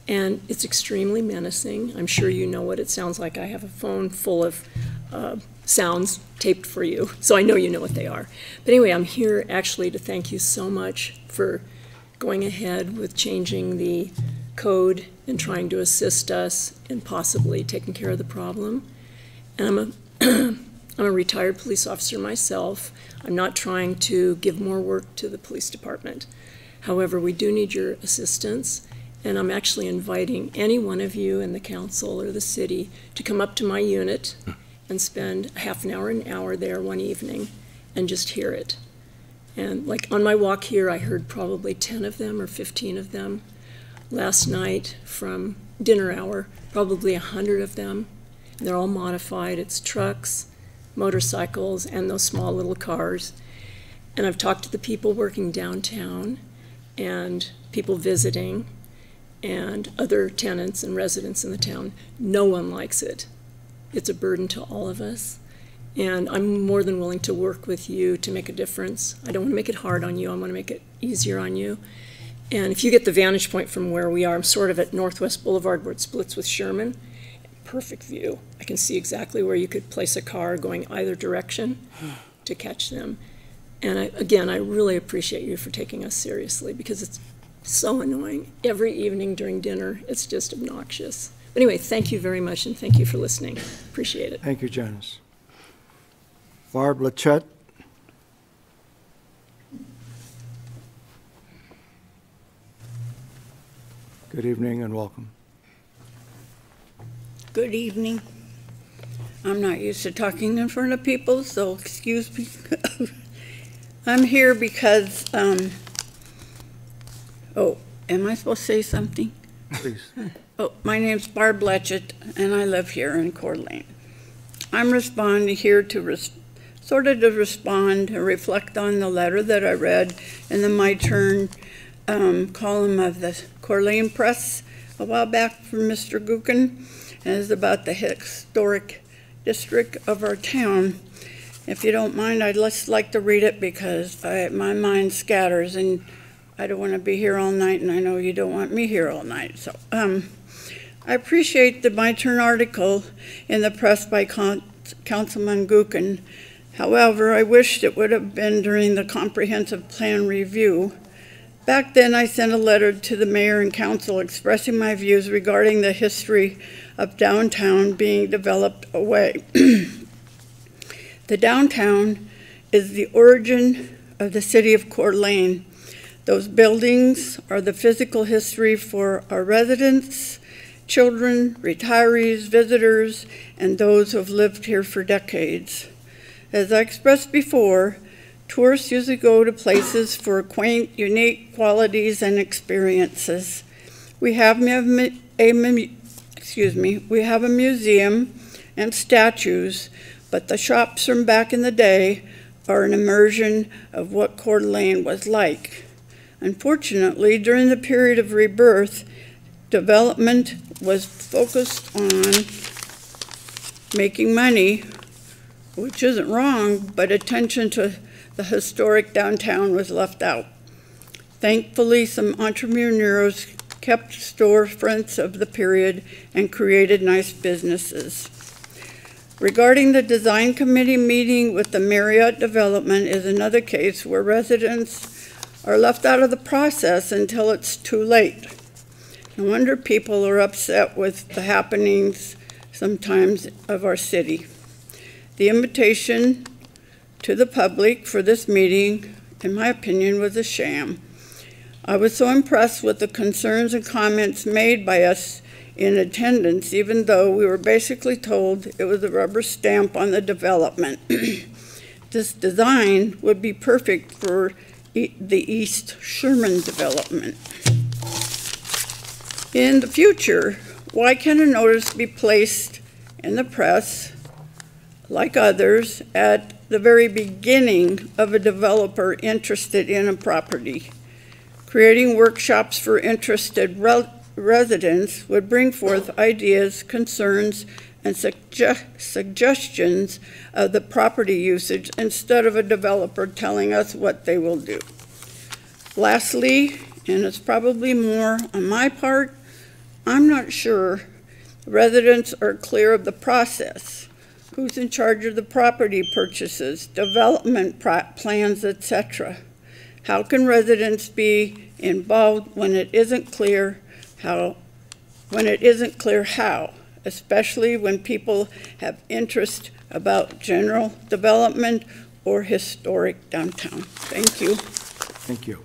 and it's extremely menacing. I'm sure you know what it sounds like. I have a phone full of uh, sounds taped for you, so I know you know what they are. But anyway, I'm here actually to thank you so much for going ahead with changing the code and trying to assist us in possibly taking care of the problem. And I'm a, I'm a retired police officer myself. I'm not trying to give more work to the police department. However, we do need your assistance, and I'm actually inviting any one of you in the council or the city to come up to my unit and spend half an hour, an hour there one evening and just hear it. And like on my walk here, I heard probably 10 of them or 15 of them. Last night from dinner hour, probably a 100 of them. They're all modified. It's trucks, motorcycles, and those small little cars. And I've talked to the people working downtown and people visiting and other tenants and residents in the town. No one likes it. It's a burden to all of us. And I'm more than willing to work with you to make a difference. I don't want to make it hard on you. I want to make it easier on you. And if you get the vantage point from where we are, I'm sort of at Northwest Boulevard where it splits with Sherman. Perfect view. I can see exactly where you could place a car going either direction to catch them. And I, again, I really appreciate you for taking us seriously because it's so annoying. Every evening during dinner, it's just obnoxious. But anyway, thank you very much and thank you for listening. Appreciate it. Thank you, Janice. Barb Lachette. Good evening and welcome. Good evening. I'm not used to talking in front of people, so excuse me. I'm here because, um, oh, am I supposed to say something? Please. Oh, my name's Barb Letchett, and I live here in Coeur d'Alene. I'm responding here to res- sort of to respond and reflect on the letter that I read in the My Turn um, column of the d'Alene Press a while back from Mr. Gookin, and it's about the historic district of our town. If you don't mind, I'd just like to read it because I, my mind scatters and I don't want to be here all night, and I know you don't want me here all night. So, um, I appreciate the My Turn article in the press by Con- Councilman Gookin. However, I wished it would have been during the comprehensive plan review. Back then, I sent a letter to the mayor and council expressing my views regarding the history of downtown being developed away. the downtown is the origin of the city of Coeur d'Alene. Those buildings are the physical history for our residents, children, retirees, visitors, and those who have lived here for decades. As I expressed before, tourists usually go to places for quaint, unique qualities and experiences. We have a, a excuse me, we have a museum and statues, but the shops from back in the day are an immersion of what Coeur d'Alene was like. Unfortunately, during the period of rebirth, development was focused on making money, which isn't wrong, but attention to the historic downtown was left out. Thankfully, some entrepreneurs kept storefronts of the period and created nice businesses. Regarding the design committee meeting with the Marriott development is another case where residents are left out of the process until it's too late. No wonder people are upset with the happenings sometimes of our city. The invitation to the public for this meeting, in my opinion, was a sham. I was so impressed with the concerns and comments made by us in attendance, even though we were basically told it was a rubber stamp on the development. this design would be perfect for e- the East Sherman development. In the future, why can a notice be placed in the press, like others, at the very beginning of a developer interested in a property? Creating workshops for interested residents would bring forth ideas, concerns, and sugge- suggestions of the property usage instead of a developer telling us what they will do. Lastly, and it's probably more on my part, I'm not sure residents are clear of the process. Who's in charge of the property purchases, development plans, etc.? How can residents be involved when it isn't clear how, when it isn't clear how, especially when people have interest about general development or historic downtown. Thank you. Thank you.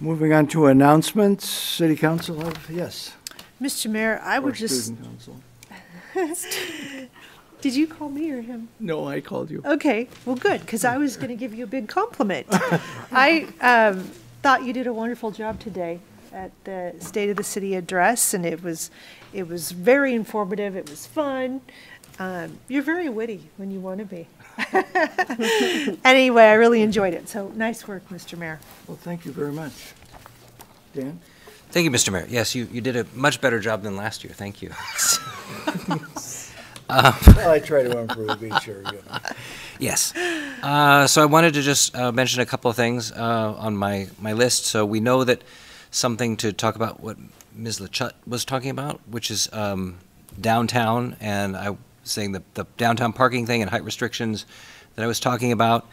Moving on to announcements, City Council, have- yes. Mr. Mayor, I or would just, Student Council. did you call me or him? No, I called you. Okay, well, good, because I was going to give you a big compliment. I um, thought you did a wonderful job today at the State of the City address, and it was, it was very informative, it was fun. Um, You're very witty when you want to be. Anyway, I really enjoyed it, so nice work, Mr. Mayor. Well, thank you very much. Dan? Thank you, Mr. Mayor. Yes, you, you did a much better job than last year. Thank you. Um, Well, I try to improve each year, you know. Yes. Uh, so I wanted to just uh, mention a couple of things uh, on my, my list. So we know that something to talk about what Ms. LeChut was talking about, which is um, downtown, and I was saying the, the downtown parking thing and height restrictions that I was talking about,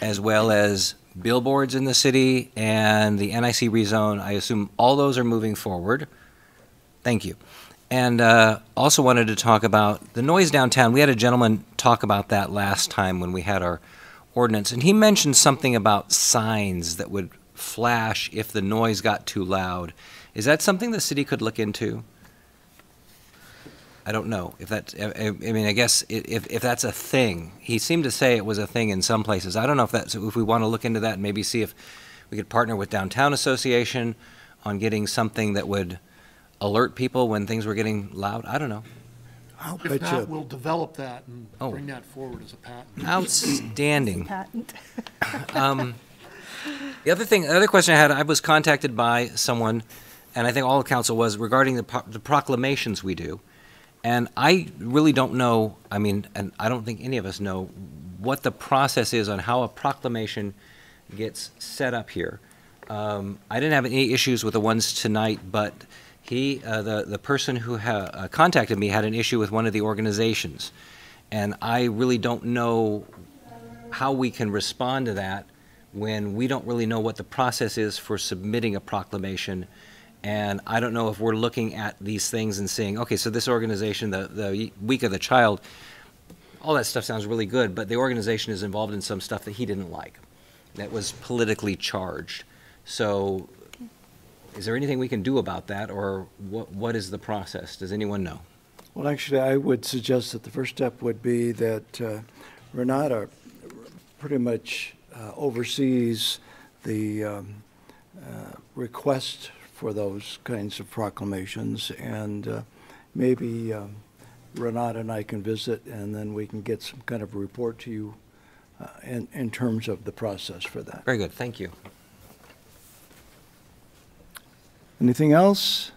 as well as billboards in the city and the NIC rezone. I assume all those are moving forward. Thank you. And uh, also wanted to talk about the noise downtown. We had a gentleman talk about that last time when we had our ordinance, and he mentioned something about signs that would flash if the noise got too loud. Is that something the city could look into? I don't know if that. I, I mean, I guess if if that's a thing, he seemed to say it was a thing in some places. I don't know if that's if we want to look into that and maybe see if we could partner with Downtown Association on getting something that would alert people when things were getting loud. I don't know. I'll If bet not, you, we'll develop that and Oh. bring that forward as a patent. Outstanding. Patent. Um, The other thing, the other question I had, I was contacted by someone, and I think all the council was, regarding the pro- the proclamations we do. And I really don't know, I mean, and I don't think any of us know, what the process is on how a proclamation gets set up here. Um, I didn't have any issues with the ones tonight, but he, uh, the, the person who uh, contacted me had an issue with one of the organizations. And I really don't know how we can respond to that when we don't really know what the process is for submitting a proclamation. And I don't know if we're looking at these things and saying, okay, so this organization, the, the Week of the Child, all that stuff sounds really good, but the organization is involved in some stuff that he didn't like, that was politically charged. So is there anything we can do about that, or what, what is the process? Does anyone know? well, actually, I would suggest that the first step would be that uh, Renata pretty much uh, oversees the um, uh, request for those kinds of proclamations, and uh, maybe um, Renata and I can visit, and then we can get some kind of report to you uh, in, in terms of the process for that. Very good, thank you. Anything else?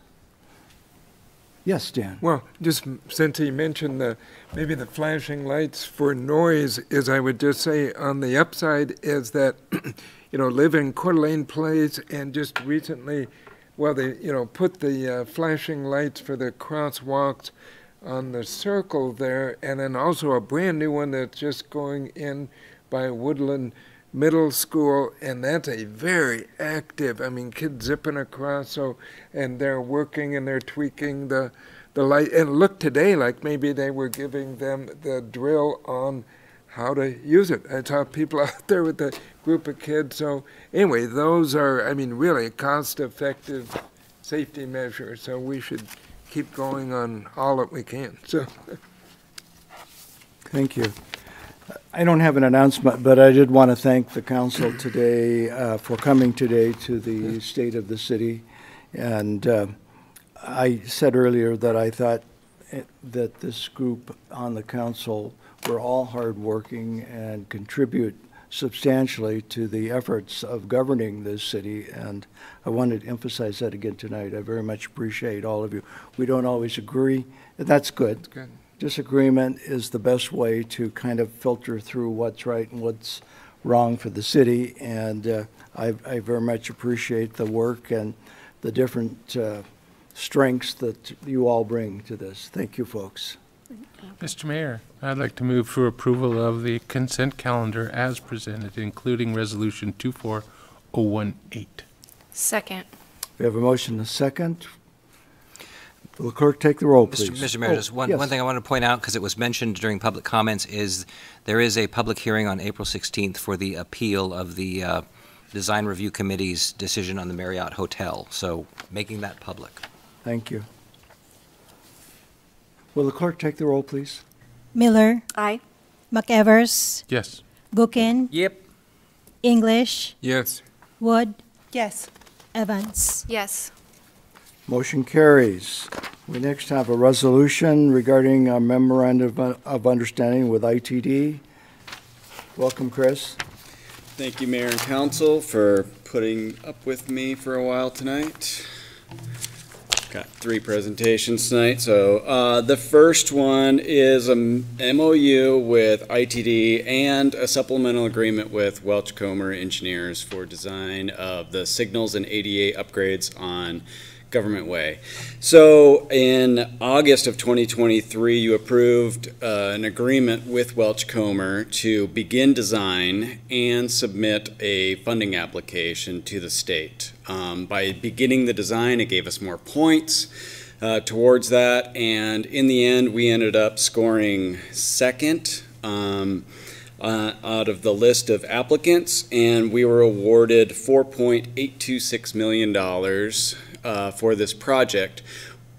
Yes, Dan? Well, just m- since he mentioned the, maybe the flashing lights for noise, is I would just say on the upside is that, you know, live in Coeur d'Alene Place and just recently, well, they, you know, put the uh, flashing lights for the crosswalks on the circle there, and then also a brand new one that's just going in by Woodland Middle School, and that's a very active. I mean, kids zipping across, so and they're working and they're tweaking the the light. And look today, like maybe they were giving them the drill on how to use it. I saw people out there with a group of kids. So anyway, those are, I mean, really cost-effective safety measures. So we should keep going on all that we can. So. Thank you. I don't have an announcement, but I did want to thank the council today uh, for coming today to the state of the city. And uh, I said earlier that I thought it- that this group on the council were all hardworking and contribute substantially to the efforts of governing this city. And I wanted to emphasize that again tonight. I very much appreciate all of you. We don't always agree, and that's good. Good. Disagreement is the best way to kind of filter through what's right and what's wrong for the city. And uh, I, I very much appreciate the work and the different uh, strengths that you all bring to this. Thank you, folks. Mr. Mayor, I'd like to move for approval of the consent calendar as presented, including Resolution 24018. Second. We have a motion and a second. Will the clerk take the roll, Mr. please? Mr. Mayor, Oh, just one, yes. one thing I want to point out, because it was mentioned during public comments, is there is a public hearing on April 16th for the appeal of the uh, Design Review Committee's decision on the Marriott Hotel, so making that public. Thank you. Will the clerk take the roll, please? Miller, Aye. McEvers, Yes. Gookin, Yep. English, Yes. Wood, Yes. Evans. Yes. Motion carries. We next have a resolution regarding a memorandum of- of understanding with ITD. Welcome, Chris. Thank you, Mayor and Council, for putting up with me for a while tonight. Got three presentations tonight. So uh, the first one is a MOU with ITD and a supplemental agreement with Welch Comer Engineers for design of the signals and ADA upgrades on Government Way. So in August of 2023, you approved uh, an agreement with Welch Comer to begin design and submit a funding application to the state. Um, by beginning the design, it gave us more points uh, towards that, and in the end, we ended up scoring second. Um, uh, out of the list of applicants, and we were awarded $4.826 million uh, for this project.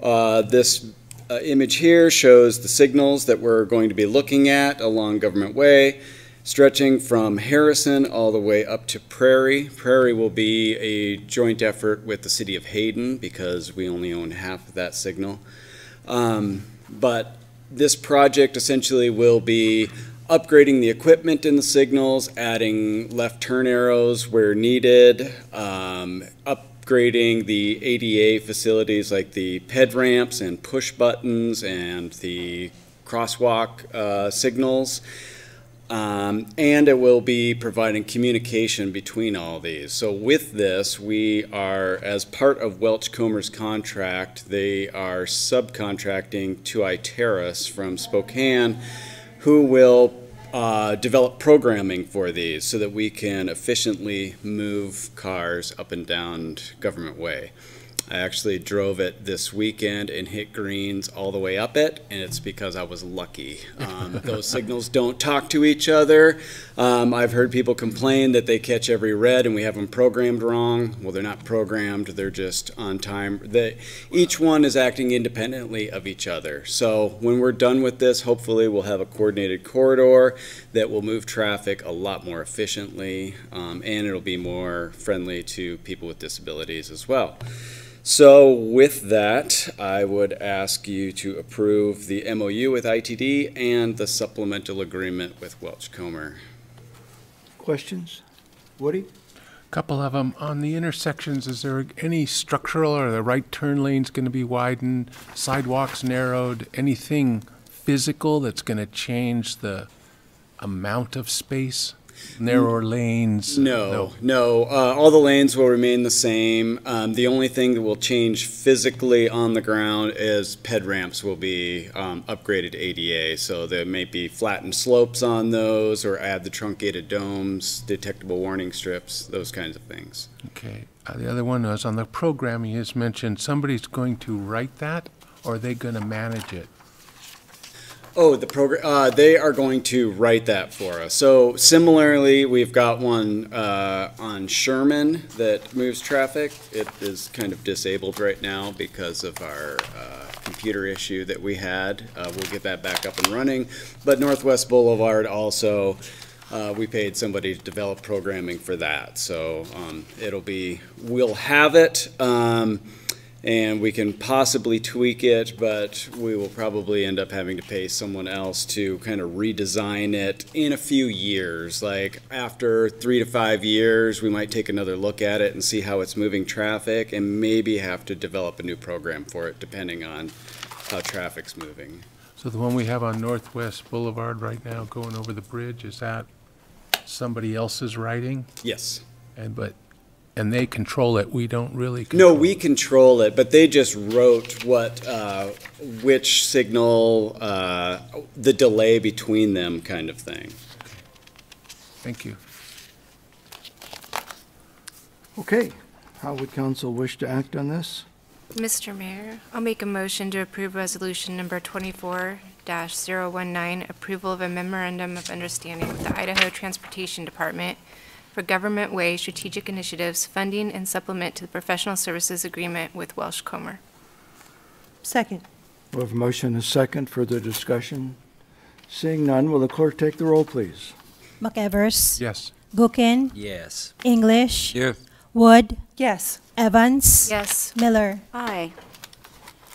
Uh, this uh, image here shows the signals that we're going to be looking at along Government Way, stretching from Harrison all the way up to Prairie. Prairie will be a joint effort with the city of Hayden because we only own half of that signal. Um, but this project essentially will be upgrading the equipment in the signals, adding left turn arrows where needed, um, upgrading the ADA facilities like the ped ramps and push buttons and the crosswalk uh, signals. Um, and it will be providing communication between all these. So with this, we are, as part of Welch Comer's contract, they are subcontracting to Iteris from Spokane, who will uh, develop programming for these so that we can efficiently move cars up and down Government Way. I actually drove it this weekend and hit greens all the way up it, and it's because I was lucky. Um, those signals don't talk to each other. Um, I've heard people complain that they catch every red and we have them programmed wrong. Well, they're not programmed; they're just on time. They, each one is acting independently of each other. So when we're done with this, hopefully we'll have a coordinated corridor that will move traffic a lot more efficiently, um, and it'll be more friendly to people with disabilities as well. So with that, I would ask you to approve the MOU with ITD and the supplemental agreement with Welch Comer. Questions? Woody? A couple of them. On the intersections, is there any structural, or the right turn lanes going to be widened, sidewalks narrowed, anything physical that's going to change the amount of space? Narrower lanes? No, no. Uh, all the lanes will remain the same. Um, the only thing that will change physically on the ground is ped ramps will be um, upgraded ADA. So there may be flattened slopes on those, or add the truncated domes, detectable warning strips, those kinds of things. Okay. Uh, The other one was on the programming, you just mentioned somebody's going to write that, or are they going to manage it? Oh, the program, uh, they are going to write that for us. So similarly, we've got one, uh, on Sherman that moves traffic. It is kind of disabled right now because of our, uh, computer issue that we had. Uh, we'll get that back up and running. But Northwest Boulevard also, uh, we paid somebody to develop programming for that. So, um, it'll be, we'll have it, um, and we can possibly tweak it, but we will probably end up having to pay someone else to kind of redesign it in a few years. Like after three to five years, we might take another look at it and see how it's moving traffic and maybe have to develop a new program for it depending on how traffic's moving. So the one we have on Northwest Boulevard right now going over the bridge, is that somebody else's writing? Yes. And, but, and they control it, we don't really? control No, we control it, but they just wrote what, uh, which signal, uh, the delay between them kind of thing. Thank you. Okay, how would council wish to act on this? Mr. Mayor, I'll make a motion to approve resolution number twenty-four 19 approval of a memorandum of understanding with the Idaho Transportation Department for Government Way Strategic Initiatives Funding and Supplement to the Professional Services Agreement with Welch Comer. Second. We have a motion and a second, further discussion? Seeing none, will the clerk take the roll, please? McEvers. Yes. Gookin. Yes. English. Yeah. Wood. Yes. Evans. Yes. Miller. Aye.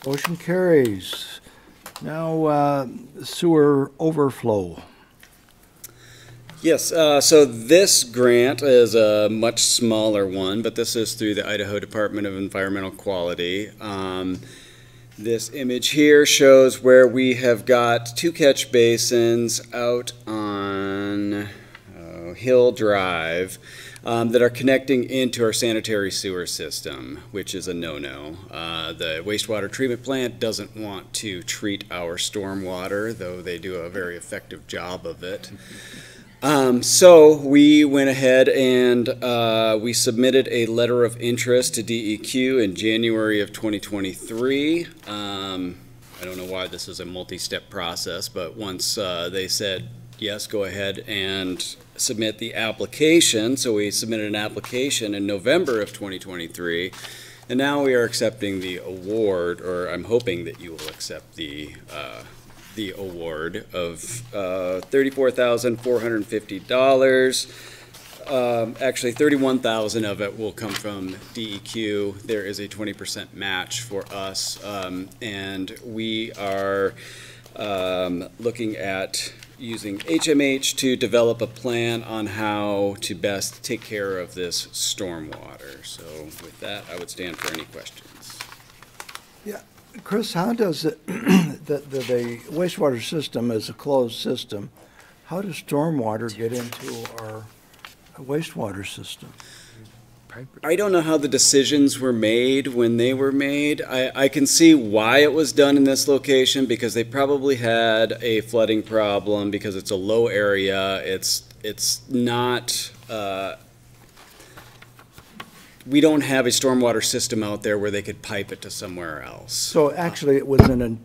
Motion carries. Now, uh, sewer overflow. Yes, uh, so this grant is a much smaller one, but this is through the Idaho Department of Environmental Quality. Um, this image here shows where we have got two catch basins out on uh, Hill Drive um, that are connecting into our sanitary sewer system, which is a no-no. Uh, the wastewater treatment plant doesn't want to treat our stormwater, though they do a very effective job of it. Um, so we went ahead and uh, we submitted a letter of interest to DEQ in January of 2023. Um, I don't know why this is a multi-step process, but once uh, they said yes, go ahead and submit the application. So we submitted an application in November of 2023. And now we are accepting the award, or I'm hoping that you will accept the, uh, the award of uh, $34,450. Um, Actually, 31,000 of it will come from DEQ. There is a 20% match for us. um, And we are um, looking at using HMH to develop a plan on how to best take care of this stormwater. So with that, I would stand for any questions. Chris, how does it, the, the the wastewater system is a closed system. How does stormwater get into our wastewater system? I don't know how the decisions were made when they were made. I, I can see why it was done in this location because they probably had a flooding problem because it's a low area. It's it's not. Uh, we don't have a stormwater system out there where they could pipe it to somewhere else. So actually, it was an,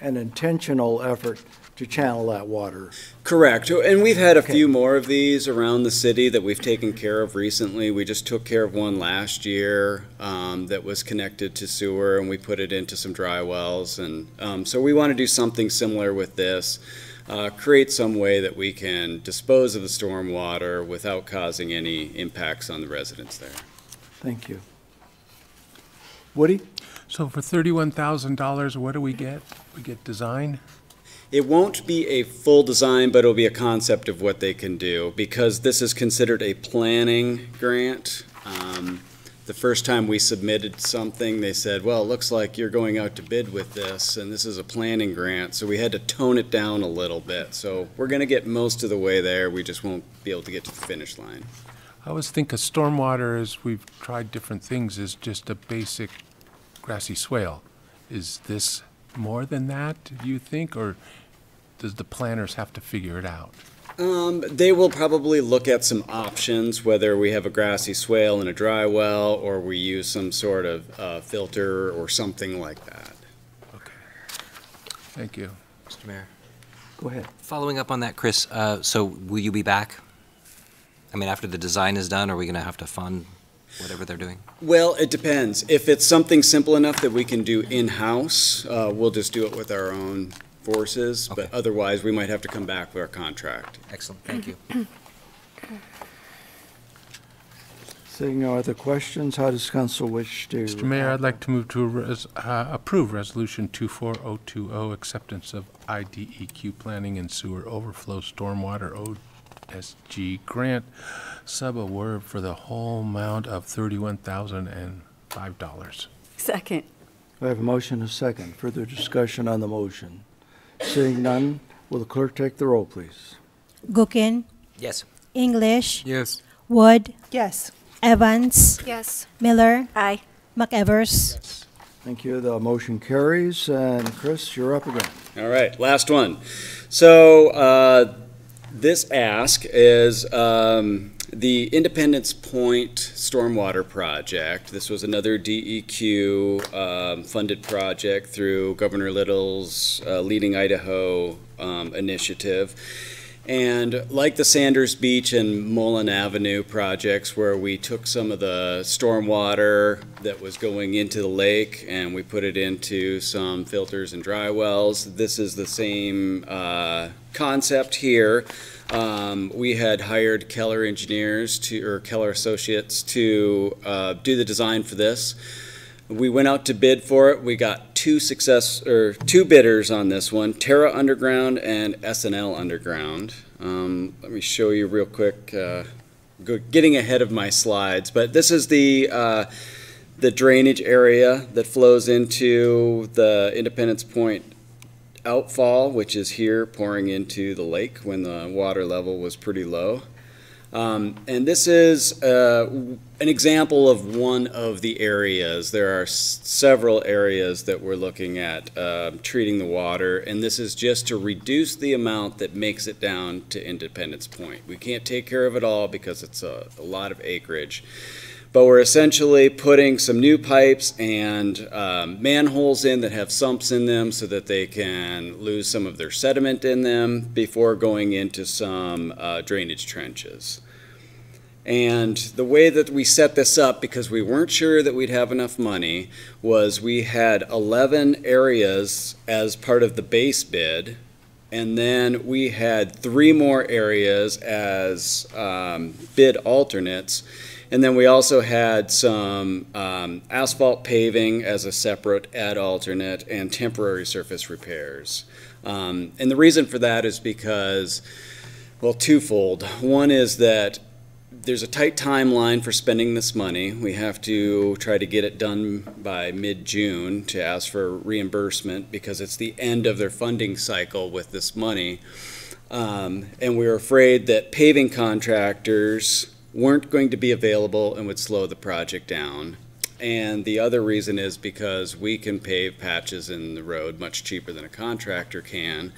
an intentional effort to channel that water. Correct. And we've had a Okay. few more of these around the city that we've taken care of recently. We just took care of one last year um, that was connected to sewer, and we put it into some dry wells. And um, so we want to do something similar with this, uh, create some way that we can dispose of the storm water without causing any impacts on the residents there. Thank you. Woody? So for thirty-one thousand dollars, what do we get? We get design? It won't be a full design, but it'll be a concept of what they can do because this is considered a planning grant. Um, the first time we submitted something, they said, well, it looks like you're going out to bid with this, and this is a planning grant, so we had to tone it down a little bit. So we're gonna get most of the way there, we just won't be able to get to the finish line. I always think of stormwater, as we've tried different things, is just a basic grassy swale. Is this more than that, do you think, or does the planners have to figure it out? Um, they will probably look at some options, whether we have a grassy swale and a dry well, or we use some sort of, uh, filter or something like that. Okay. Thank you. Mr. Mayor. Go ahead. Following up on that, Chris, uh, so will you be back? I mean, after the design is done, are we going to have to fund whatever they're doing? Well, it depends. If it's something simple enough that we can do in-house, uh, we'll just do it with our own forces, but otherwise, we might have to come back with our contract. Excellent, thank you. Seeing no other questions, how does council wish to? Mr. Mayor, I'd like to move to a res- uh, approve Resolution 24020, acceptance of IDEQ Planning and Sewer Overflow Stormwater OSG Grant sub-award for the whole amount of $31,005. Second. We have a motion and a second. Further discussion on the motion. Seeing none, will the clerk take the roll, please? Gookin, Yes. English, Yes. Wood, Yes. Evans, Yes. Miller, Aye. McEvers. Thank you. The motion carries, and Chris, you're up again. All right, last one. So, uh, this ask is, um, the Independence Point Stormwater Project. This was another DEQ, um, funded project through Governor Little's, uh, Leading Idaho, um, initiative. And like the Sanders Beach and Mullan Avenue projects, where we took some of the stormwater that was going into the lake and we put it into some filters and dry wells, this is the same uh, concept here. Um, we had hired Keller Engineers to, or Keller Associates to uh, do the design for this. We went out to bid for it. We got two success or two bidders on this one: Terra Underground and SNL Underground. Um, let me show you real quick. Uh, getting ahead of my slides, but this is the uh, the drainage area that flows into the Independence Point outfall, which is here pouring into the lake when the water level was pretty low. Um, and this is uh, an example of one of the areas. There are several areas that we're looking at uh, treating the water, and this is just to reduce the amount that makes it down to Independence Point. We can't take care of it all because it's a, a lot of acreage. But we're essentially putting some new pipes and um, manholes in that have sumps in them so that they can lose some of their sediment in them before going into some uh, drainage trenches. And the way that we set this up, because we weren't sure that we'd have enough money, was we had 11 areas as part of the base bid. And then we had three more areas as um, bid alternates. And then we also had some um, asphalt paving as a separate add alternate and temporary surface repairs. Um, and the reason for that is because, well, twofold. One is that there's a tight timeline for spending this money. We have to try to get it done by mid-June to ask for reimbursement because it's the end of their funding cycle with this money. Um, and we're afraid that paving contractors weren't going to be available and would slow the project down. And the other reason is because we can pave patches in the road much cheaper than a contractor can.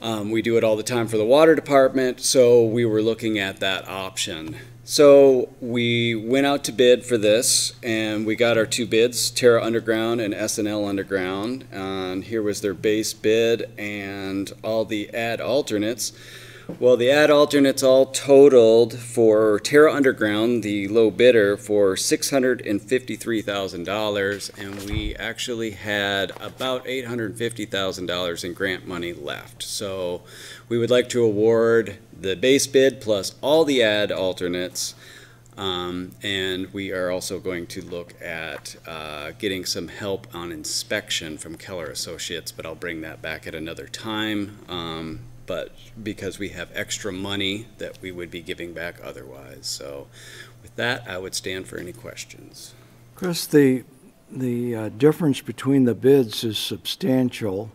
Um, we do it all the time for the water department, so we were looking at that option. So we went out to bid for this, and we got our two bids, Terra Underground and SNL Underground. And here was their base bid and all the add alternates. Well, the ad alternates all totaled for Terra Underground, the low bidder, for six hundred and we actually had about eight hundred and fifty thousand dollars in grant money left. So we would like to award the base bid plus all the ad alternates. Um, and we are also going to look at uh, getting some help on inspection from Keller Associates, but I'll bring that back at another time. Um, but because we have extra money that we would be giving back otherwise. So with that, I would stand for any questions. Chris, the, the uh, difference between the bids is substantial,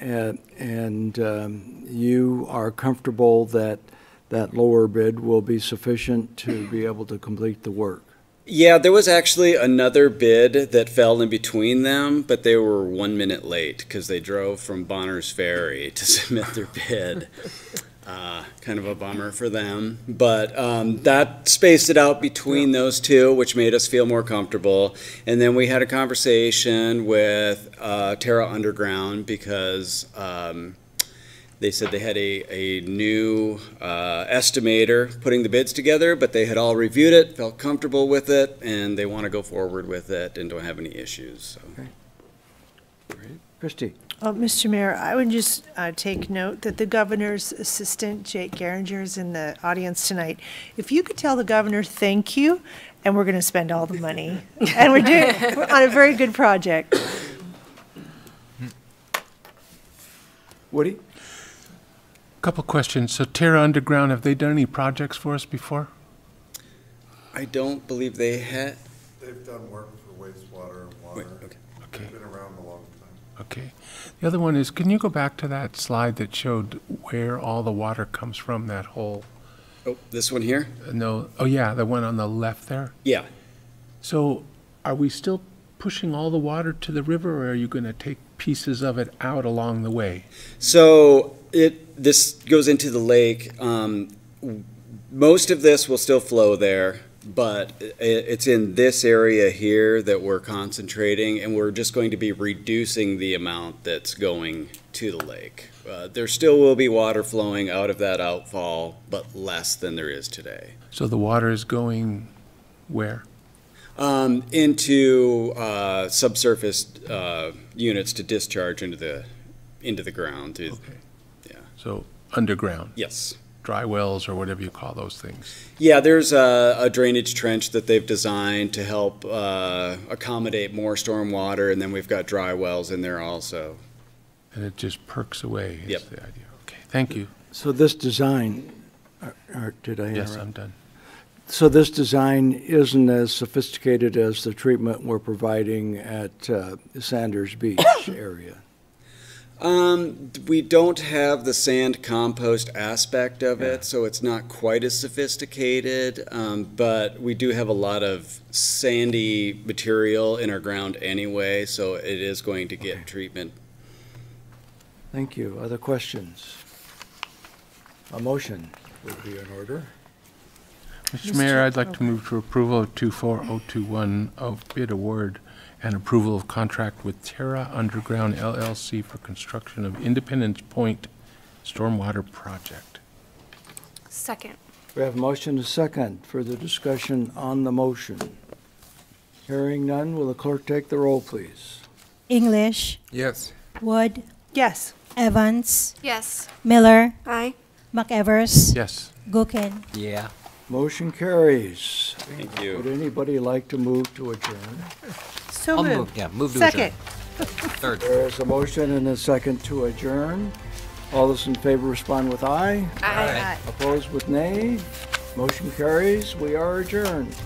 and, and um, you are comfortable that that lower bid will be sufficient to be able to complete the work? Yeah, there was actually another bid that fell in between them, but they were one minute late because they drove from Bonner's Ferry to submit their bid. Uh, kind of a bummer for them, but um, that spaced it out between those two, which made us feel more comfortable. And then we had a conversation with uh, Terra Underground because um, they said they had a, a new uh, estimator putting the bids together, but they had all reviewed it, felt comfortable with it, and they want to go forward with it and don't have any issues. So. Christie? Oh, Mr. Mayor, I would just uh, take note that the governor's assistant, Jake Geringer, is in the audience tonight. If you could tell the governor, thank you, and we're going to spend all the money. And we're doing, we're on a very good project. Woody? Couple questions. So Terra Underground, have they done any projects for us before? I don't believe they had. They've done work for wastewater and water. okay. They've been around a long time. Okay. The other one is, can you go back to that slide that showed where all the water comes from, that whole? Oh, this one here? Uh, No, oh yeah, the one on the left there? Yeah. So are we still pushing all the water to the river, or are you going to take pieces of it out along the way? So it this goes into the lake. Um, most of this will still flow there, but i it's in this area here that we're concentrating, and we're just going to be reducing the amount that's going to the lake. Uh, there still will be water flowing out of that outfall, but less than there is today. So the water is going where? Um, into uh, subsurface uh, units to discharge into the into the ground. Yeah. So underground? Yes. Dry wells or whatever you call those things? Yeah, there's a, a drainage trench that they've designed to help uh, accommodate more storm water, and then we've got dry wells in there also. And it just perks away is Yep. the idea. Okay, thank you. So this design, or- or did I Yes, interrupt? I'm done. So this design isn't as sophisticated as the treatment we're providing at uh, Sanders Beach area? Um, we don't have the sand compost aspect of it, so it's not quite as sophisticated. Um, but we do have a lot of sandy material in our ground anyway, so it is going to get treatment. Thank you. Other questions? A motion would be in order. Mr. Mayor, I'd like to move for approval of 24021 of bid award and approval of contract with Terra Underground LLC for construction of Independence Point Stormwater Project. Second. We have a motion to a second. Further discussion on the motion. Hearing none, will the clerk take the roll, please? English, Yes. Wood, Yes. Evans, Yes. Miller, Aye. McEvers, Yes. Gookin. Yeah. Motion carries. Thank you. Would anybody like to move to adjourn? So I'll moved. move, yeah, move to Second. adjourn. Third. There is a motion and a second to adjourn. All those in favor respond with aye. Aye. Opposed with nay. Motion carries. We are adjourned.